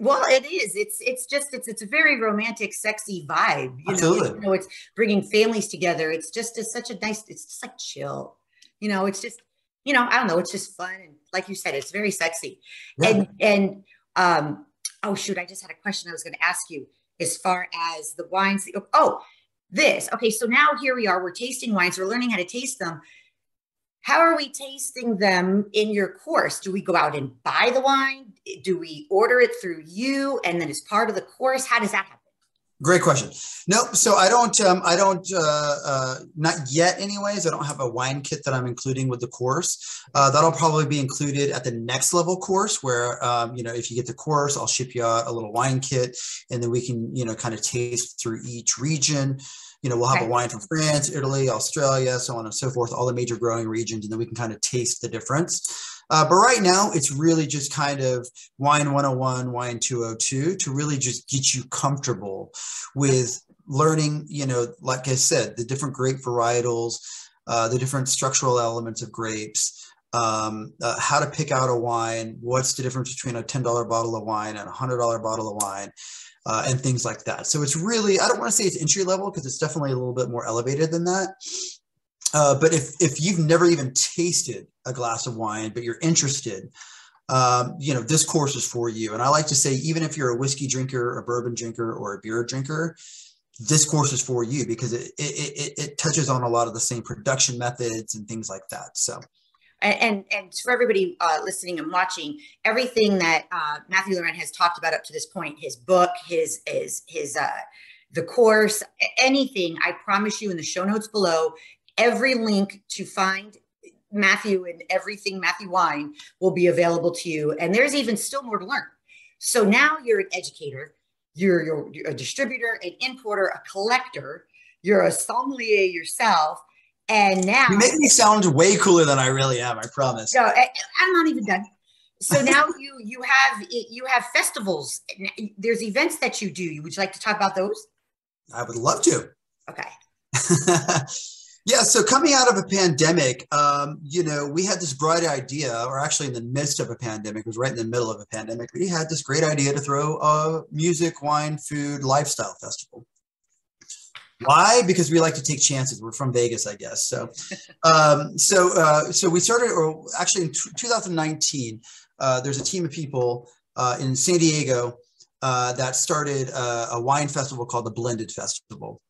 Well, it is. It's it's just it's it's a very romantic, sexy vibe. You Absolutely. know, you know, it's bringing families together. It's just it's such a nice. It's just like chill. You know, it's just, you know, I don't know, it's just fun. And like you said, it's very sexy. Yeah. And and um, oh shoot, I just had a question I was going to ask you as far as the wines. Oh, this. Okay, so now here we are. We're tasting wines. We're learning how to taste them. How are we tasting them in your course? Do we go out and buy the wine? Do we order it through you and then as part of the course? How does that happen? Great question. No, so I don't, um, I don't, uh, uh, not yet anyways. I don't have a wine kit that I'm including with the course. Uh, that'll probably be included at the next level course where, um, you know, if you get the course, I'll ship you out a little wine kit and then we can, you know, kind of taste through each region. You know, we'll have okay. a wine from France, Italy, Australia, so on and so forth, all the major growing regions, and then we can kind of taste the difference. Uh, but right now, it's really just kind of wine 101, wine 202 to really just get you comfortable with learning, you know, like I said, the different grape varietals, uh, the different structural elements of grapes. Um, uh, how to pick out a wine, what's the difference between a $10 bottle of wine and a $100 bottle of wine, uh, and things like that. So it's really, I don't want to say it's entry level because it's definitely a little bit more elevated than that. Uh, but if if you've never even tasted a glass of wine, but you're interested, um, you know this course is for you. And I like to say, even if you're a whiskey drinker, a bourbon drinker, or a beer drinker, this course is for you because it it, it, it touches on a lot of the same production methods and things like that. So. And, and for everybody uh, listening and watching, everything that uh, Matthew Lorèn has talked about up to this point, his book, his his his uh, the course, anything, I promise you in the show notes below, every link to find Matthew and everything Matthew Wine will be available to you. And there's even still more to learn. So now you're an educator, you're, you're, you're a distributor, an importer, a collector, you're a sommelier yourself. And now you make me sound way cooler than I really am. I promise. No, I, I'm not even done. So now you you have you have festivals. There's events that you do. Would you like to talk about those? I would love to. Okay. Yeah, so coming out of a pandemic, um, you know, we had this bright idea, or actually in the midst of a pandemic, it was right in the middle of a pandemic. We had this great idea to throw a music, wine, food, lifestyle festival. Why? Because we like to take chances. We're from Vegas, I guess. So, um, so, uh, so we started, or actually in t- 2019, uh, there's a team of people uh, in San Diego uh, that started uh, a wine festival called the Blended Festival.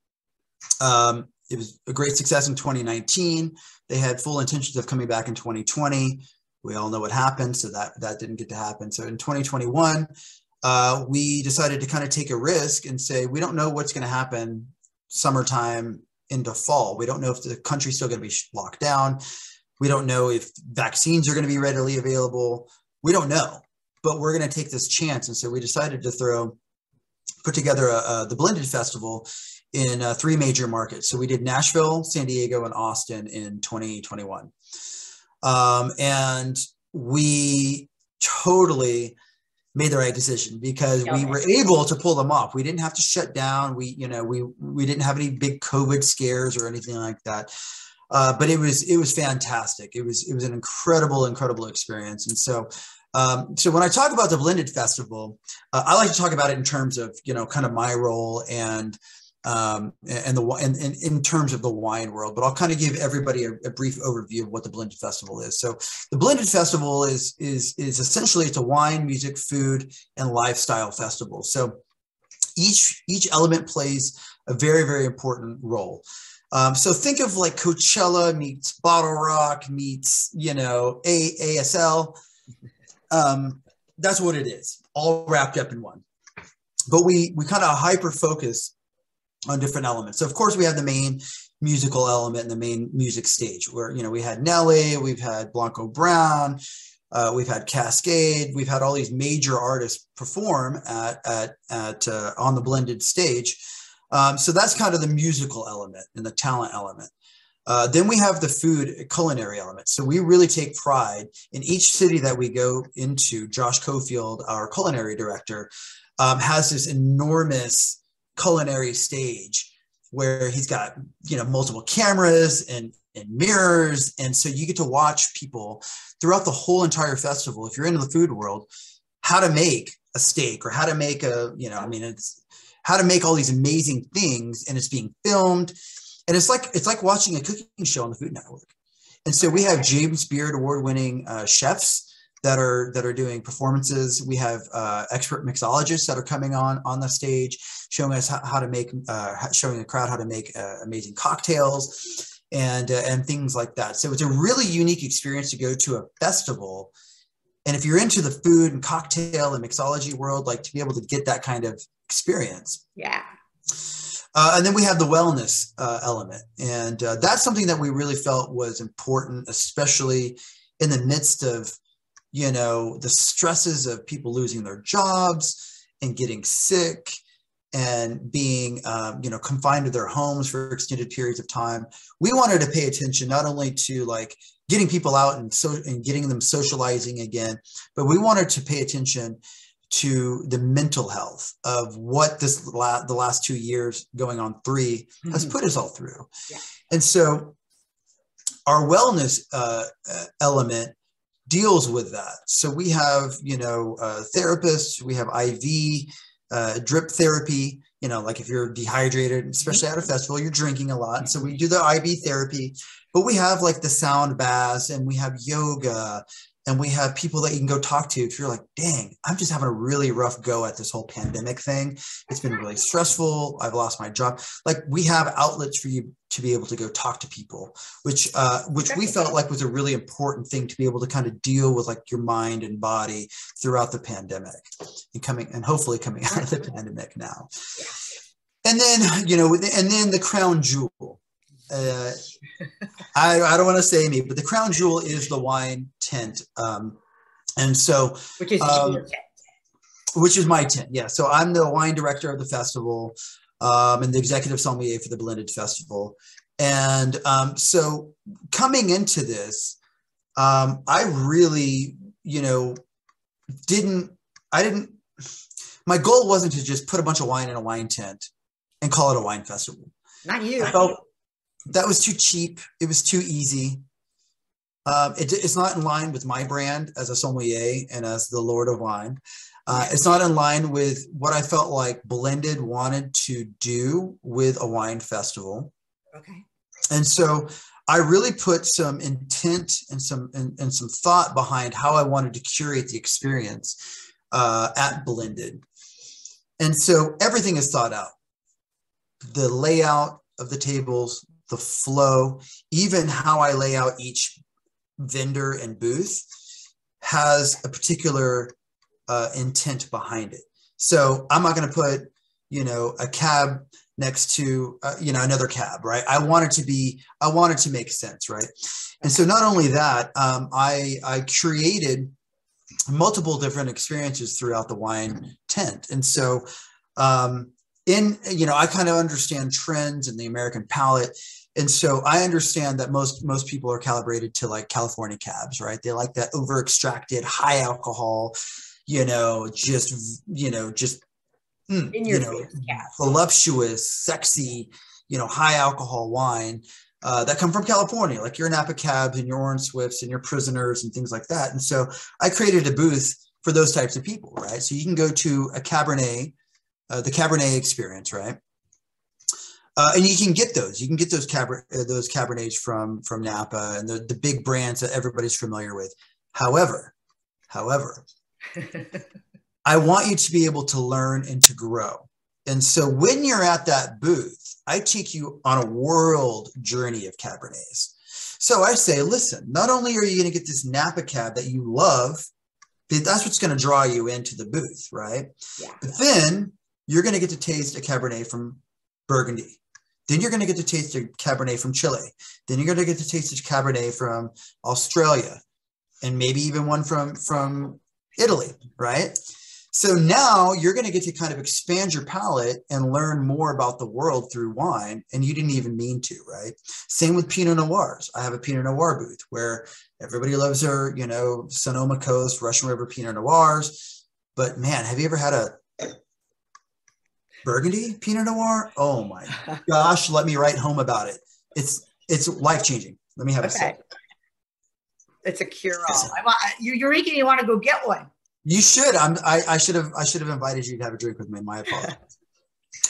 Um, it was a great success in 2019. They had full intentions of coming back in 2020. We all know what happened, so that that didn't get to happen. So in 2021, uh, we decided to kind of take a risk and say we don't know what's going to happen summertime into fall. We don't know if the country's still going to be locked down. We don't know if vaccines are going to be readily available. We don't know, but we're going to take this chance. And so we decided to throw, put together a, a, the Blended Festival in uh, three major markets. So we did Nashville, San Diego, and Austin in 2021. Um, and we totally made the right decision because we were able to pull them off. We didn't have to shut down. We, you know, we we didn't have any big COVID scares or anything like that. Uh, but it was it was fantastic. It was it was an incredible incredible experience. And so um, so when I talk about the Blended Festival, uh, I like to talk about it in terms of you know kind of my role and um, and the and, and, in terms of the wine world. But I'll kind of give everybody a, a, brief overview of what the Blended Festival is. So the Blended Festival is is is essentially it's a wine, music, food, and lifestyle festival. So each each element plays a very very important role. Um, so think of like Coachella meets BottleRock meets you know a ASL. Um, that's what it is, all wrapped up in one. But we we kind of hyper focus on different elements. So of course we have the main musical element and the main music stage where, you know, we had Nelly, we've had Blanco Brown, uh, we've had Kaskade, we've had all these major artists perform at, at, at uh, on the blended stage. Um, so that's kind of the musical element and the talent element. Uh, then we have the food culinary element. So we really take pride in each city that we go into. Josh Cofield, our culinary director, um, has this enormous culinary stage where he's got you know multiple cameras and and mirrors. And so you get to watch people throughout the whole entire festival. If you're into the food world how to make a steak or how to make a you know i mean it's how to make all these amazing things and it's being filmed. And it's like it's like watching a cooking show on the food network. And so we have james beard award winning uh, chefs that are that are doing performances. We have uh, expert mixologists that are coming on on the stage, showing us how, how to make, uh, showing the crowd how to make uh, amazing cocktails, and uh, and things like that. So it's a really unique experience to go to a festival, and if you're into the food and cocktail and mixology world, like to be able to get that kind of experience. Yeah. Uh, and then we have the wellness uh, element. And uh, that's something that we really felt was important, especially in the midst of you know, the stresses of people losing their jobs and getting sick and being, um, you know, confined to their homes for extended periods of time. We wanted to pay attention not only to like getting people out and so and getting them socializing again, but we wanted to pay attention to the mental health of what this la- the last two years going on 3 has mm-hmm. put us all through. Yeah. And so our wellness uh, uh element deals with that. So we have, you know, uh, therapists, we have IV, uh, drip therapy, you know, like if you're dehydrated, especially at a festival, you're drinking a lot. So we do the IV therapy, but we have like the sound baths and we have yoga and we have people that you can go talk to if you're like dang i'm just having a really rough go at this whole pandemic thing. It's been really stressful. I've lost my job. Like we have outlets for you to be able to go talk to people which uh, which we felt like was a really important thing to be able to kind of deal with like your mind and body throughout the pandemic and coming and hopefully coming out of the pandemic now. And then you know and then the crown jewel uh, I, I don't want to say me, but the crown jewel is the wine tent. Um, and so, which is um, which is my tent. Yeah. So I'm the wine director of the festival um, and the executive sommelier for the Blended Festival. And um, so coming into this, um, I really, you know, didn't, I didn't, my goal wasn't to just put a bunch of wine in a wine tent and call it a wine festival. Not you. I felt, that was too cheap. It was too easy. Um, it, it's not in line with my brand as a sommelier and as the Lord of Wine. Uh, it's not in line with what I felt like Blended wanted to do with a wine festival. Okay. And so I really put some intent and some and, and some thought behind how I wanted to curate the experience uh, at Blended. And so everything is thought out. The layout of the tables, the flow, even how I lay out each vendor and booth has a particular uh, intent behind it. So I'm not going to put, you know, a cab next to, uh, you know, another cab, right? I want it to be, I want it to make sense, right? And so not only that, um, I I created multiple different experiences throughout the wine tent, and so um, in you know, I kind of understand trends in the American palate. And so I understand that most most people are calibrated to like California cabs, right? They like that over extracted, high alcohol, you know, just you know, just mm, you know, yeah voluptuous, sexy, you know, high alcohol wine uh, that come from California, like your Napa cabs and your Orin Swifts and your prisoners and things like that. And so I created a booth for those types of people, right? So you can go to a Cabernet, uh, the Cabernet experience, right? Uh, and you can get those. You can get those Cabernet, uh, those Cabernets from from Napa and the, the big brands that everybody's familiar with. However, however, I want you to be able to learn and to grow. And so when you're at that booth, I take you on a world journey of Cabernets. So I say, listen, not only are you going to get this Napa cab that you love, that's what's going to draw you into the booth, right? Yeah. But then you're going to get to taste a Cabernet from Burgundy. Then you're going to get to taste a Cabernet from Chile. Then you're going to get to taste a Cabernet from Australia, and maybe even one from from Italy, right? So now you're going to get to kind of expand your palate and learn more about the world through wine. And you didn't even mean to, right? Same with Pinot Noirs. I have a Pinot Noir booth where everybody loves their, you know, Sonoma Coast, Russian River Pinot Noirs. But man, have you ever had a Burgundy Pinot Noir? Oh my gosh, let me write home about it. It's it's life changing. Let me have okay. a sip. It's a cure all. You're making me want to go get one. You should. I'm. I, I should have. I should have invited you to have a drink with me. My apologies.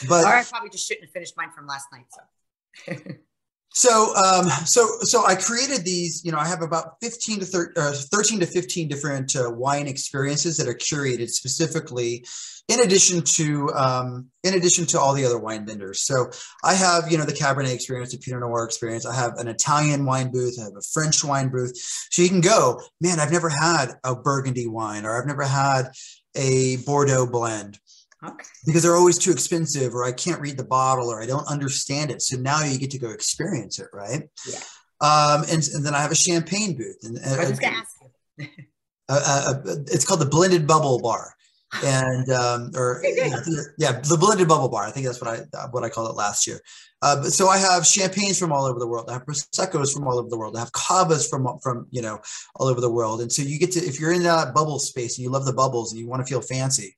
But or I probably just shouldn't have finished mine from last night. So. so, um, so, so I created these. You know, I have about fifteen to thir- uh, thirteen to fifteen different uh, wine experiences that are curated specifically in addition to um, in addition to all the other wine vendors. So I have you know the Cabernet experience, the Pinot Noir experience. I have an Italian wine booth. I have a French wine booth. So you can go, man. I've never had a Burgundy wine, or I've never had a Bordeaux blend. Okay. Because they're always too expensive, or I can't read the bottle, or I don't understand it. So now you get to go experience it, right? Yeah. Um, and, and then I have a champagne booth, and uh, I was uh, ask you. uh, uh, it's called the Blended Bubble Bar and um, or yeah, yeah, the blended bubble bar. I think that's what I what I called it last year. Uh, but so I have champagnes from all over the world. I have proseccos from all over the world. I have cavas from from you know all over the world. And so you get to if you're in that bubble space and you love the bubbles and you want to feel fancy,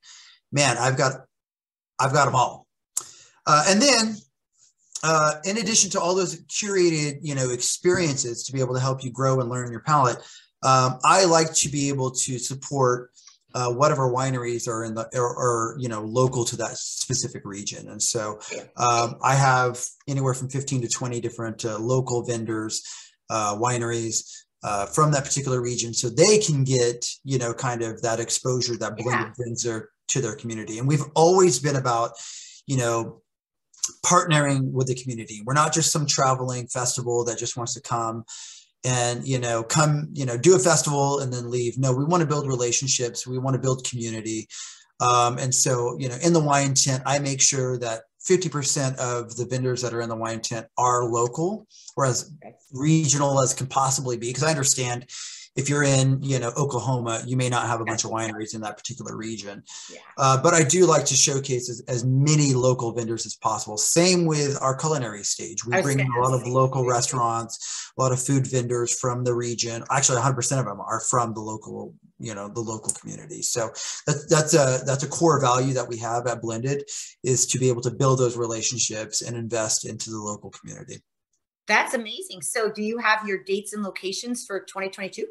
man, I've got I've got them all. Uh, and then uh, in addition to all those curated you know experiences to be able to help you grow and learn your palate, um, I like to be able to support uh, whatever wineries are in the or, or, you know local to that specific region and so um, i have anywhere from 15 to 20 different uh, local vendors uh, wineries uh, from that particular region so they can get you know kind of that exposure that blended yeah. their to their community. And we've always been about you know partnering with the community. We're not just some traveling festival that just wants to come and you know come you know do a festival and then leave. No we want to build relationships. We want to build community. Um, and so you know in the wine tent i make sure that 50% of the vendors that are in the wine tent are local or as regional as can possibly be because i understand if you're in you know oklahoma you may not have a bunch of wineries in that particular region. Yeah. uh, but i do like to showcase as, as, many local vendors as possible. Same with our culinary stage. We bring in a lot of local restaurants a lot of food vendors from the region. Actually 100% of them are from the local you know the local community. So that, that's a that's a core value that we have at blended is to be able to build those relationships and invest into the local community. That's amazing. So do you have your dates and locations for 2022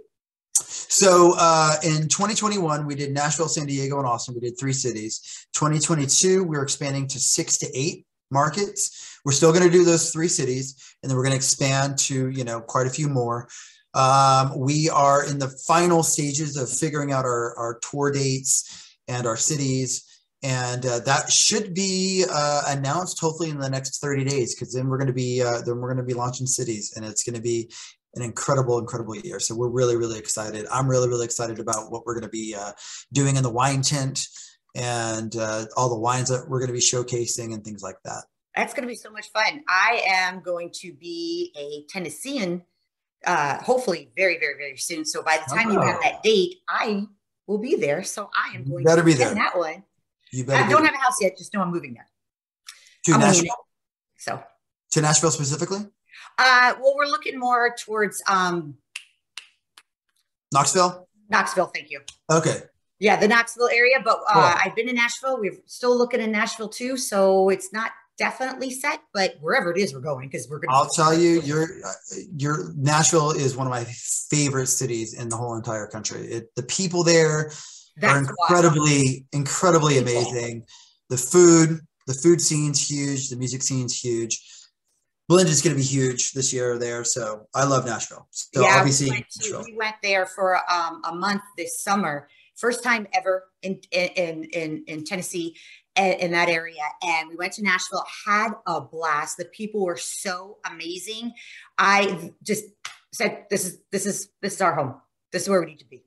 so uh, in 2021, we did Nashville, San Diego, and Austin. We did three cities. 2022, we're expanding to six to eight markets. We're still going to do those three cities, and then we're going to expand to you know quite a few more. Um, we are in the final stages of figuring out our, our tour dates and our cities. And uh, that should be uh, announced hopefully in the next 30 days because then we're going to be uh, then we're going to be launching cities and it's going to be an incredible, incredible year. So we're really, really excited. I'm really, really excited about what we're going to be uh, doing in the wine tent and uh, all the wines that we're going to be showcasing and things like that. That's going to be so much fun. I am going to be a Tennessean, uh, hopefully very, very, very soon. So by the time oh. you have that date, I will be there. So I am going you better to be there. that one. You better I don't have a house yet. Just know I'm moving there. To I'm Nashville? So, To Nashville specifically? Uh, well, we're looking more towards um, Knoxville? Knoxville. Thank you. Okay. Yeah, the Knoxville area. But uh, Cool. I've been in Nashville. We're still looking in Nashville too. So it's not definitely set, but wherever it is, we're going because we're going. To. I'll tell you, your your Nashville is one of my favorite cities in the whole entire country. It, the people there are That's why. incredibly, incredibly amazing. The food, the food scene's huge. The music scene's huge. Blend is going to be huge this year there. So I love Nashville. So yeah, we went, to, we went there for um, a month this summer. First time ever in in in, in Tennessee, in, in that area, and we went to Nashville. Had a blast. The people were so amazing. I just said, "This is this is this is our home. This is where we need to be."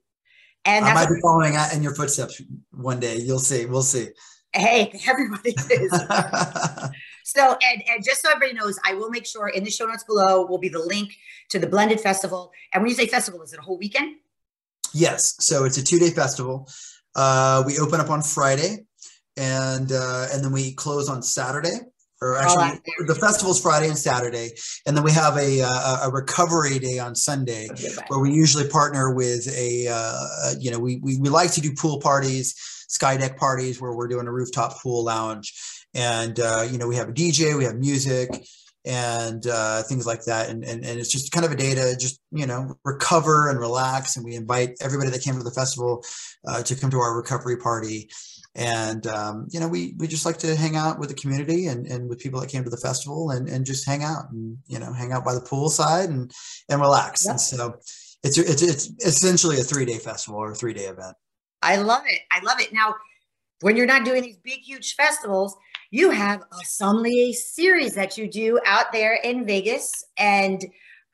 And I might be following in your footsteps one day. You'll see. We'll see. hey, everybody is. So, and, and just so everybody knows, I will make sure in the show notes below will be the link to the Blended Festival. And when you say festival, is it a whole weekend? Yes. So it's a two day festival. Uh, we open up on Friday and uh, and then we close on Saturday. Or Oh, actually, that's the festival's Friday and Saturday, and then we have a uh, a recovery day on Sunday, where we usually partner with a uh, you know we, we we like to do pool parties, sky deck parties where we're doing a rooftop pool lounge, and uh, you know we have a DJ, we have music, and uh, things like that, and, and and it's just kind of a day to just you know recover and relax, and we invite everybody that came to the festival uh, to come to our recovery party. And um, you know, we we just like to hang out with the community and, and with people that came to the festival and, and just hang out and you know hang out by the pool side and and relax. Yep. And so it's it's it's essentially a three day festival or a three day event. I love it. I love it. Now, when you're not doing these big, huge festivals, you have a sommelier series that you do out there in Vegas. And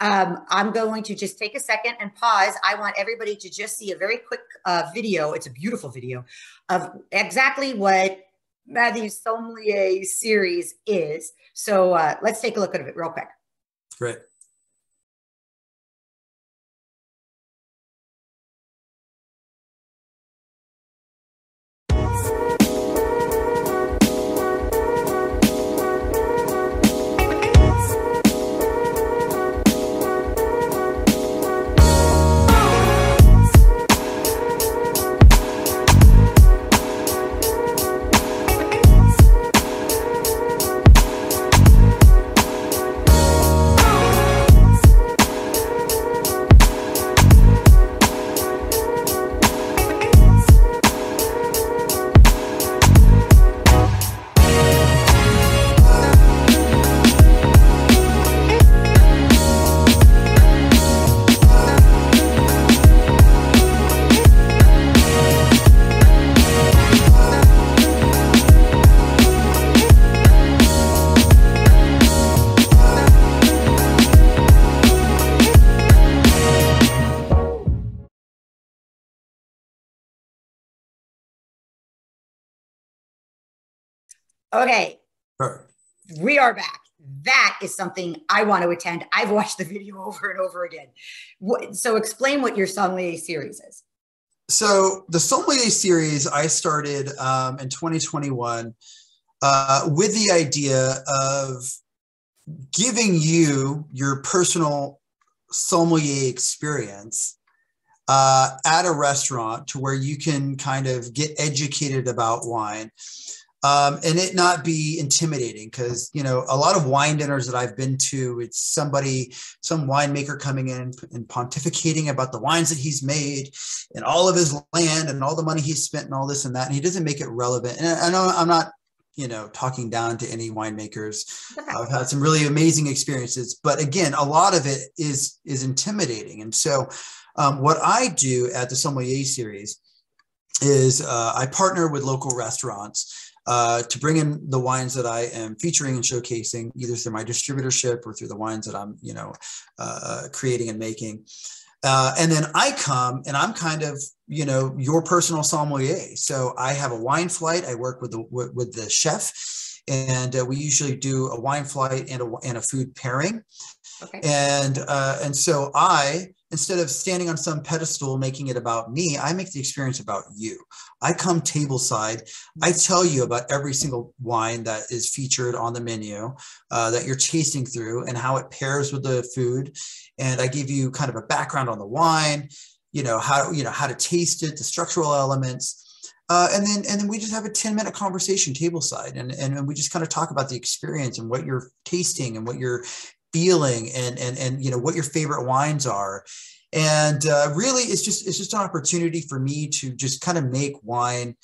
um, I'm going to just take a second and pause. I want everybody to just see a very quick uh, video. It's a beautiful video of exactly what Matthew's sommelier series is. So uh, let's take a look at it real quick. Great. Okay, Perfect. we are back. That is something I want to attend. I've watched the video over and over again. What, so explain what your sommelier series is. So the sommelier series I started um, in 2021 uh, with the idea of giving you your personal sommelier experience uh, at a restaurant to where you can kind of get educated about wine um, and it not be intimidating because you know a lot of wine dinners that i've been to it's somebody some winemaker coming in and pontificating about the wines that he's made and all of his land and all the money he's spent and all this and that and he doesn't make it relevant. And i know i'm not you know talking down to any winemakers. I've had some really amazing experiences but again a lot of it is is intimidating. And so um, what i do at the sommelier series is uh, i partner with local restaurants uh, to bring in the wines that I am featuring and showcasing, either through my distributorship or through the wines that I'm, you know, uh, creating and making. Uh, and then I come and I'm kind of, you know, your personal sommelier. So I have a wine flight. I work with the with, with the chef, and uh, we usually do a wine flight and a, and a food pairing. Okay. And uh, and so I instead of standing on some pedestal making it about me, I make the experience about you. I come table side. I tell you about every single wine that is featured on the menu uh, that you're tasting through and how it pairs with the food. And I give you kind of a background on the wine, you know how you know how to taste it, the structural elements. Uh, and then and then we just have a 10 minute conversation table side and, and we just kind of talk about the experience and what you're tasting and what you're feeling and and and you know what your favorite wines are. And uh, really it's just it's just an opportunity for me to just kind of make wine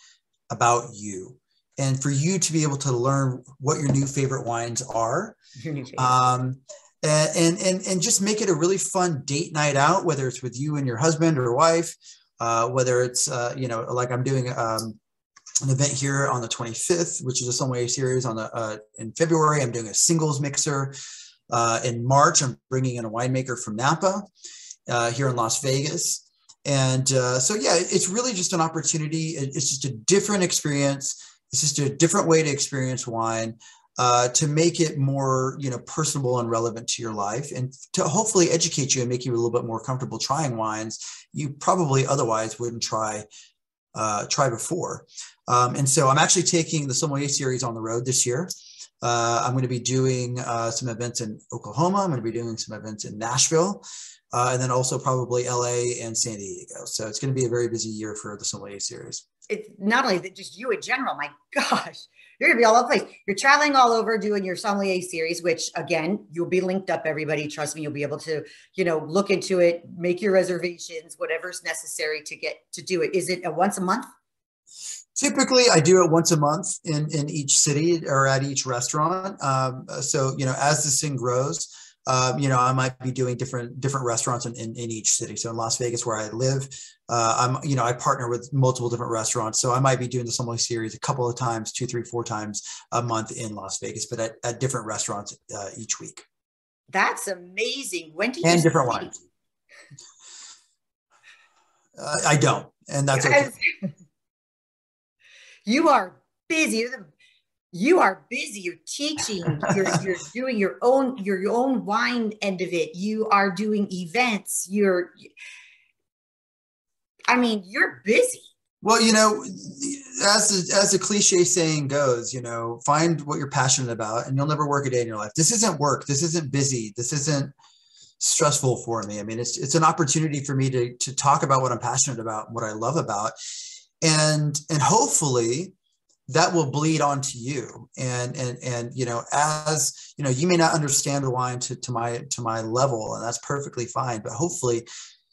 about you and for you to be able to learn what your new favorite wines are. Um, and, and and just make it a really fun date night out whether it's with you and your husband or wife uh, whether it's uh, you know like i'm doing um, an event here on the 25th which is a sommelier series on the uh, in february. I'm doing a singles mixer uh, in March, I'm bringing in a winemaker from Napa uh, here in Las Vegas. And uh, so, yeah, it's really just an opportunity. It's just a different experience. It's just a different way to experience wine. Uh, to make it more you know personable and relevant to your life and to hopefully educate you and make you a little bit more comfortable trying wines you probably otherwise wouldn't try uh, try before um, and so i'm actually taking the sommelier series on the road this year uh, I'm going to be doing uh, some events in Oklahoma. I'm going to be doing some events in Nashville, uh, and then also probably LA and San Diego. So it's going to be a very busy year for the Sommelier series. It's not only that, just you in general. My gosh, you're going to be all over the place. You're traveling all over doing your Sommelier series, which again, you'll be linked up. Everybody, trust me, you'll be able to, you know, look into it, make your reservations, whatever's necessary to get to do it. Is it a once a month? Typically, I do it once a month in, in each city or at each restaurant. Um, so, you know, as this thing grows, um, you know, I might be doing different different restaurants in, in, in, each city. So in Las Vegas, where I live, uh, I'm you know I partner with multiple different restaurants. So I might be doing the sommelier series a couple of times, two, three, four times a month in Las Vegas, but at, at different restaurants uh, each week. That's amazing. When do you and different wines? Uh, I don't, and that's okay. You are busy. You are busy. You're teaching. You're, you're doing your own your own wine end of it. You are doing events. You're. I mean, you're busy. Well, you know, as the, as the cliche saying goes, you know, find what you're passionate about, and you'll never work a day in your life. This isn't work. This isn't busy. This isn't stressful for me. I mean, it's it's an opportunity for me to to talk about what I'm passionate about, what I love about, and and hopefully that will bleed onto you and and and you know as you know you may not understand the wine to, to my to my level and that's perfectly fine but hopefully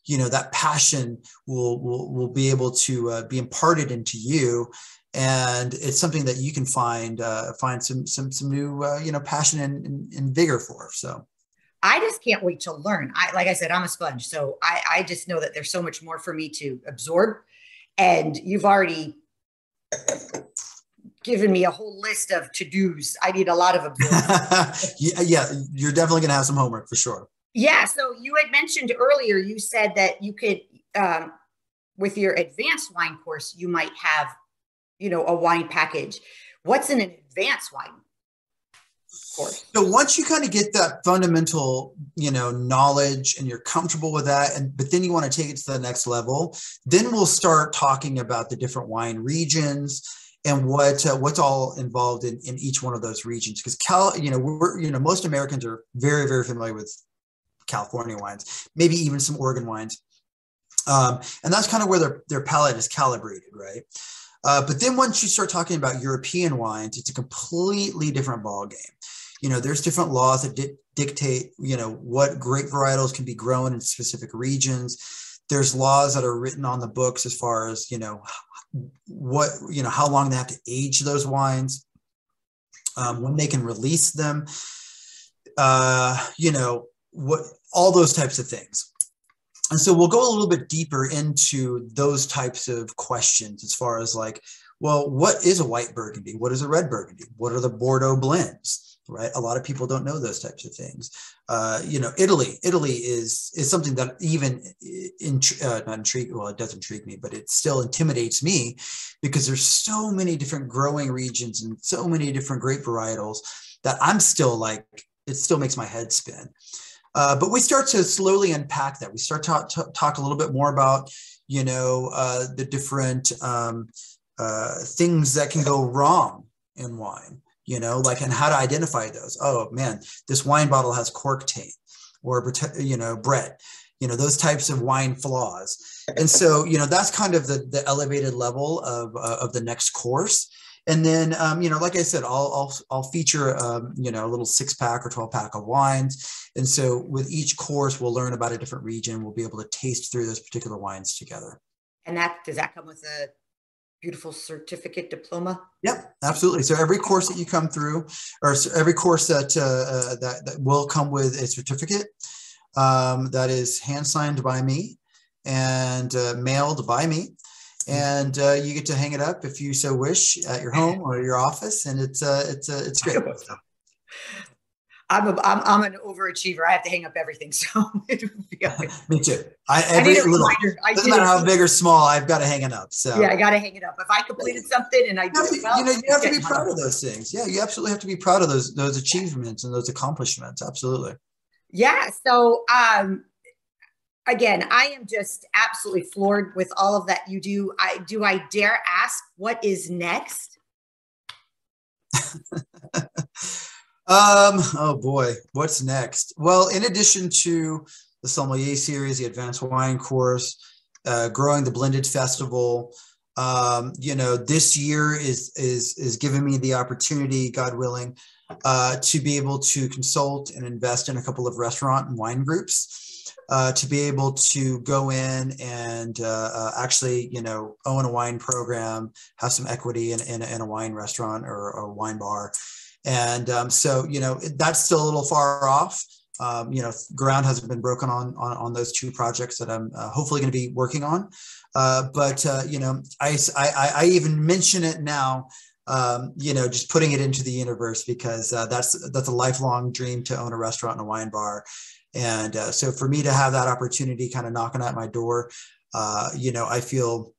you know that passion will will, will be able to uh, be imparted into you and it's something that you can find uh, find some some some new uh, you know passion and, and, and vigor for so I just can't wait to learn. I like I said, I'm a sponge. So I, I just know that there's so much more for me to absorb and you've already given me a whole list of to-dos. I need a lot of yeah, yeah, you're definitely going to have some homework for sure. Yeah. So you had mentioned earlier, you said that you could, um, with your advanced wine course, you might have, you know, a wine package. What's in an advanced wine. So once you kind of get that fundamental, you know, knowledge and you're comfortable with that, and but then you want to take it to the next level, then we'll start talking about the different wine regions and what uh, what's all involved in, in each one of those regions. Because Cal, you know, we're you know most Americans are very very familiar with California wines, maybe even some Oregon wines, um, and that's kind of where their their palate is calibrated, right? Uh, but then once you start talking about European wines, it's a completely different ballgame. You know there's different laws that di- dictate you know what grape varietals can be grown in specific regions. There's laws that are written on the books as far as you know what you know how long they have to age those wines um, when they can release them uh, you know what all those types of things and so we'll go a little bit deeper into those types of questions as far as like well what is a white burgundy what is a red burgundy what are the bordeaux blends right? A lot of people don't know those types of things. Uh, you know, Italy, Italy is is something that even in uh, not intrigue. Well, it does intrigue me, but it still intimidates me because there's so many different growing regions and so many different grape varietals that I'm still like it still makes my head spin. Uh, but we start to slowly unpack that. We start to talk, talk a little bit more about, you know, uh, the different um, uh, things that can go wrong in wine, you know, like and how to identify those. Oh man, this wine bottle has cork taint or, you know, Brett, you know, those types of wine flaws. And so, you know, that's kind of the, the elevated level of, uh, of the next course. And then, um, you know, like I said, I'll, I'll, I'll feature, um, you know, a little six pack or 12 pack of wines. And so with each course, we'll learn about a different region. We'll be able to taste through those particular wines together. And that, does that come with a beautiful certificate diploma? Yep, absolutely. So every course that you come through or every course that, uh, uh, that, that will come with a certificate um, that is hand signed by me and uh, mailed by me and uh, you get to hang it up if you so wish at your home or your office, and it's uh, it's uh, it's great. I'm, a, I'm I'm an overachiever. I have to hang up everything, so me too. I every I little I doesn't matter how big or small, I've got to hang it up. So yeah, I got to hang it up. If I completed something and I you, to, well, you know you have to be proud of those things. Yeah, you absolutely have to be proud of those those achievements and those accomplishments. Absolutely. Yeah. So um, again, I am just absolutely floored with all of that you do. I do I dare ask what is next? um, oh boy, what's next? Well, in addition to the sommelier series, the advanced wine course, uh, growing the blended festival, um, you know, this year is is is giving me the opportunity, God willing, uh, to be able to consult and invest in a couple of restaurant and wine groups uh, to be able to go in and uh, uh, actually, you know, own a wine program, have some equity in, in, in a wine restaurant or, a wine bar. And um, so, you know, that's still a little far off. Um, you know, ground hasn't been broken on, on, on those two projects that I'm uh, hopefully going to be working on. Uh, but, uh, you know, I, I, I even mention it now um, you know, just putting it into the universe because uh, that's that's a lifelong dream to own a restaurant and a wine bar, and uh, so for me to have that opportunity kind of knocking at my door, uh, you know, I feel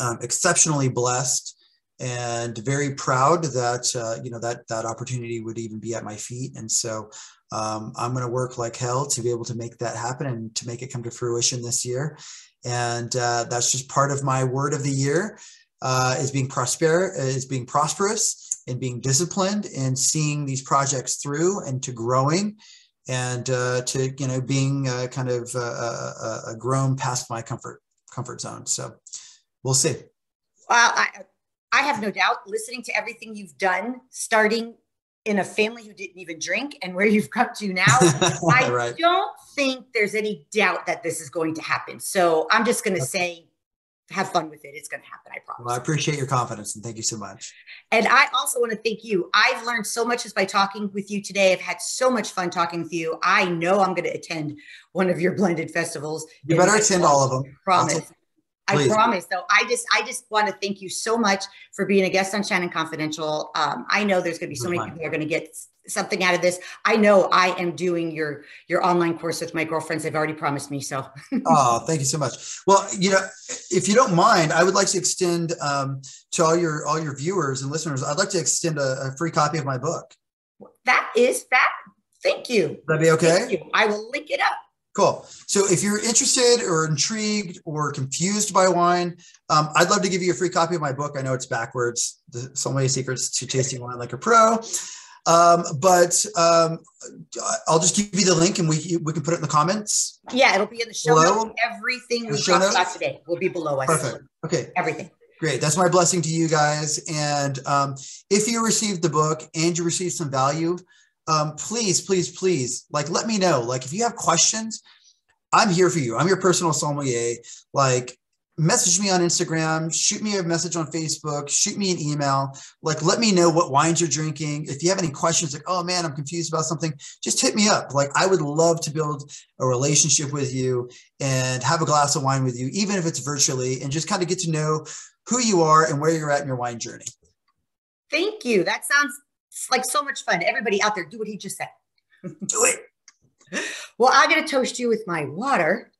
um, exceptionally blessed and very proud that, uh, you know, that, that opportunity would even be at my feet. And so um, I'm going to work like hell to be able to make that happen and to make it come to fruition this year. And uh, that's just part of my word of the year uh, is being prosper, is being prosperous and being disciplined and seeing these projects through and to growing and uh, to you know being uh, kind of uh, uh, uh, grown past my comfort comfort zone. So we'll see. Well, I, I have no doubt. Listening to everything you've done, starting in a family who didn't even drink, and where you've come to now, I right. don't think there's any doubt that this is going to happen. So I'm just going to okay. say have fun with it. It's going to happen. I promise. Well, I appreciate your confidence and thank you so much. And I also want to thank you. I've learned so much just by talking with you today. I've had so much fun talking with you. I know I'm going to attend one of your blended festivals. You better attend all of them. I promise. I promise. So I just, I just want to thank you so much for being a guest on Shannon Confidential. Um, I know there's going to be so many people who are going to get something out of this. I know I am doing your your online course with my girlfriends. They've already promised me. So, oh, thank you so much. Well, you know, if you don't mind, I would like to extend um, to all your all your viewers and listeners. I'd like to extend a, a free copy of my book. That is that. Thank you. That'd be okay. I will link it up. Cool. So if you're interested or intrigued or confused by wine, um, I'd love to give you a free copy of my book. I know it's backwards, The Sommelier Secrets to Tasting Wine Like a Pro. Um, but um, I'll just give you the link and we we can put it in the comments. Yeah, it'll be in the show below. notes. Everything we talked about today will be below us. Perfect. Okay. Everything. Great. That's my blessing to you guys. And um, if you received the book and you received some value, um, please, please, please, like, let me know. Like, if you have questions, I'm here for you. I'm your personal sommelier. Like, message me on Instagram, shoot me a message on Facebook, shoot me an email. Like, let me know what wines you're drinking. If you have any questions, like, oh man, I'm confused about something, just hit me up. Like, I would love to build a relationship with you and have a glass of wine with you, even if it's virtually, and just kind of get to know who you are and where you're at in your wine journey. Thank you. That sounds like so much fun. Everybody out there, do what he just said. Do it. Well, I'm going to toast you with my water.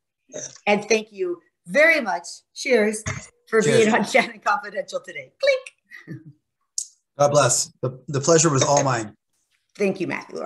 And thank you very much. Cheers for Cheers. being on Shannon Confidential today. Clink. God bless. The, the pleasure was all mine. Thank you, Matthew.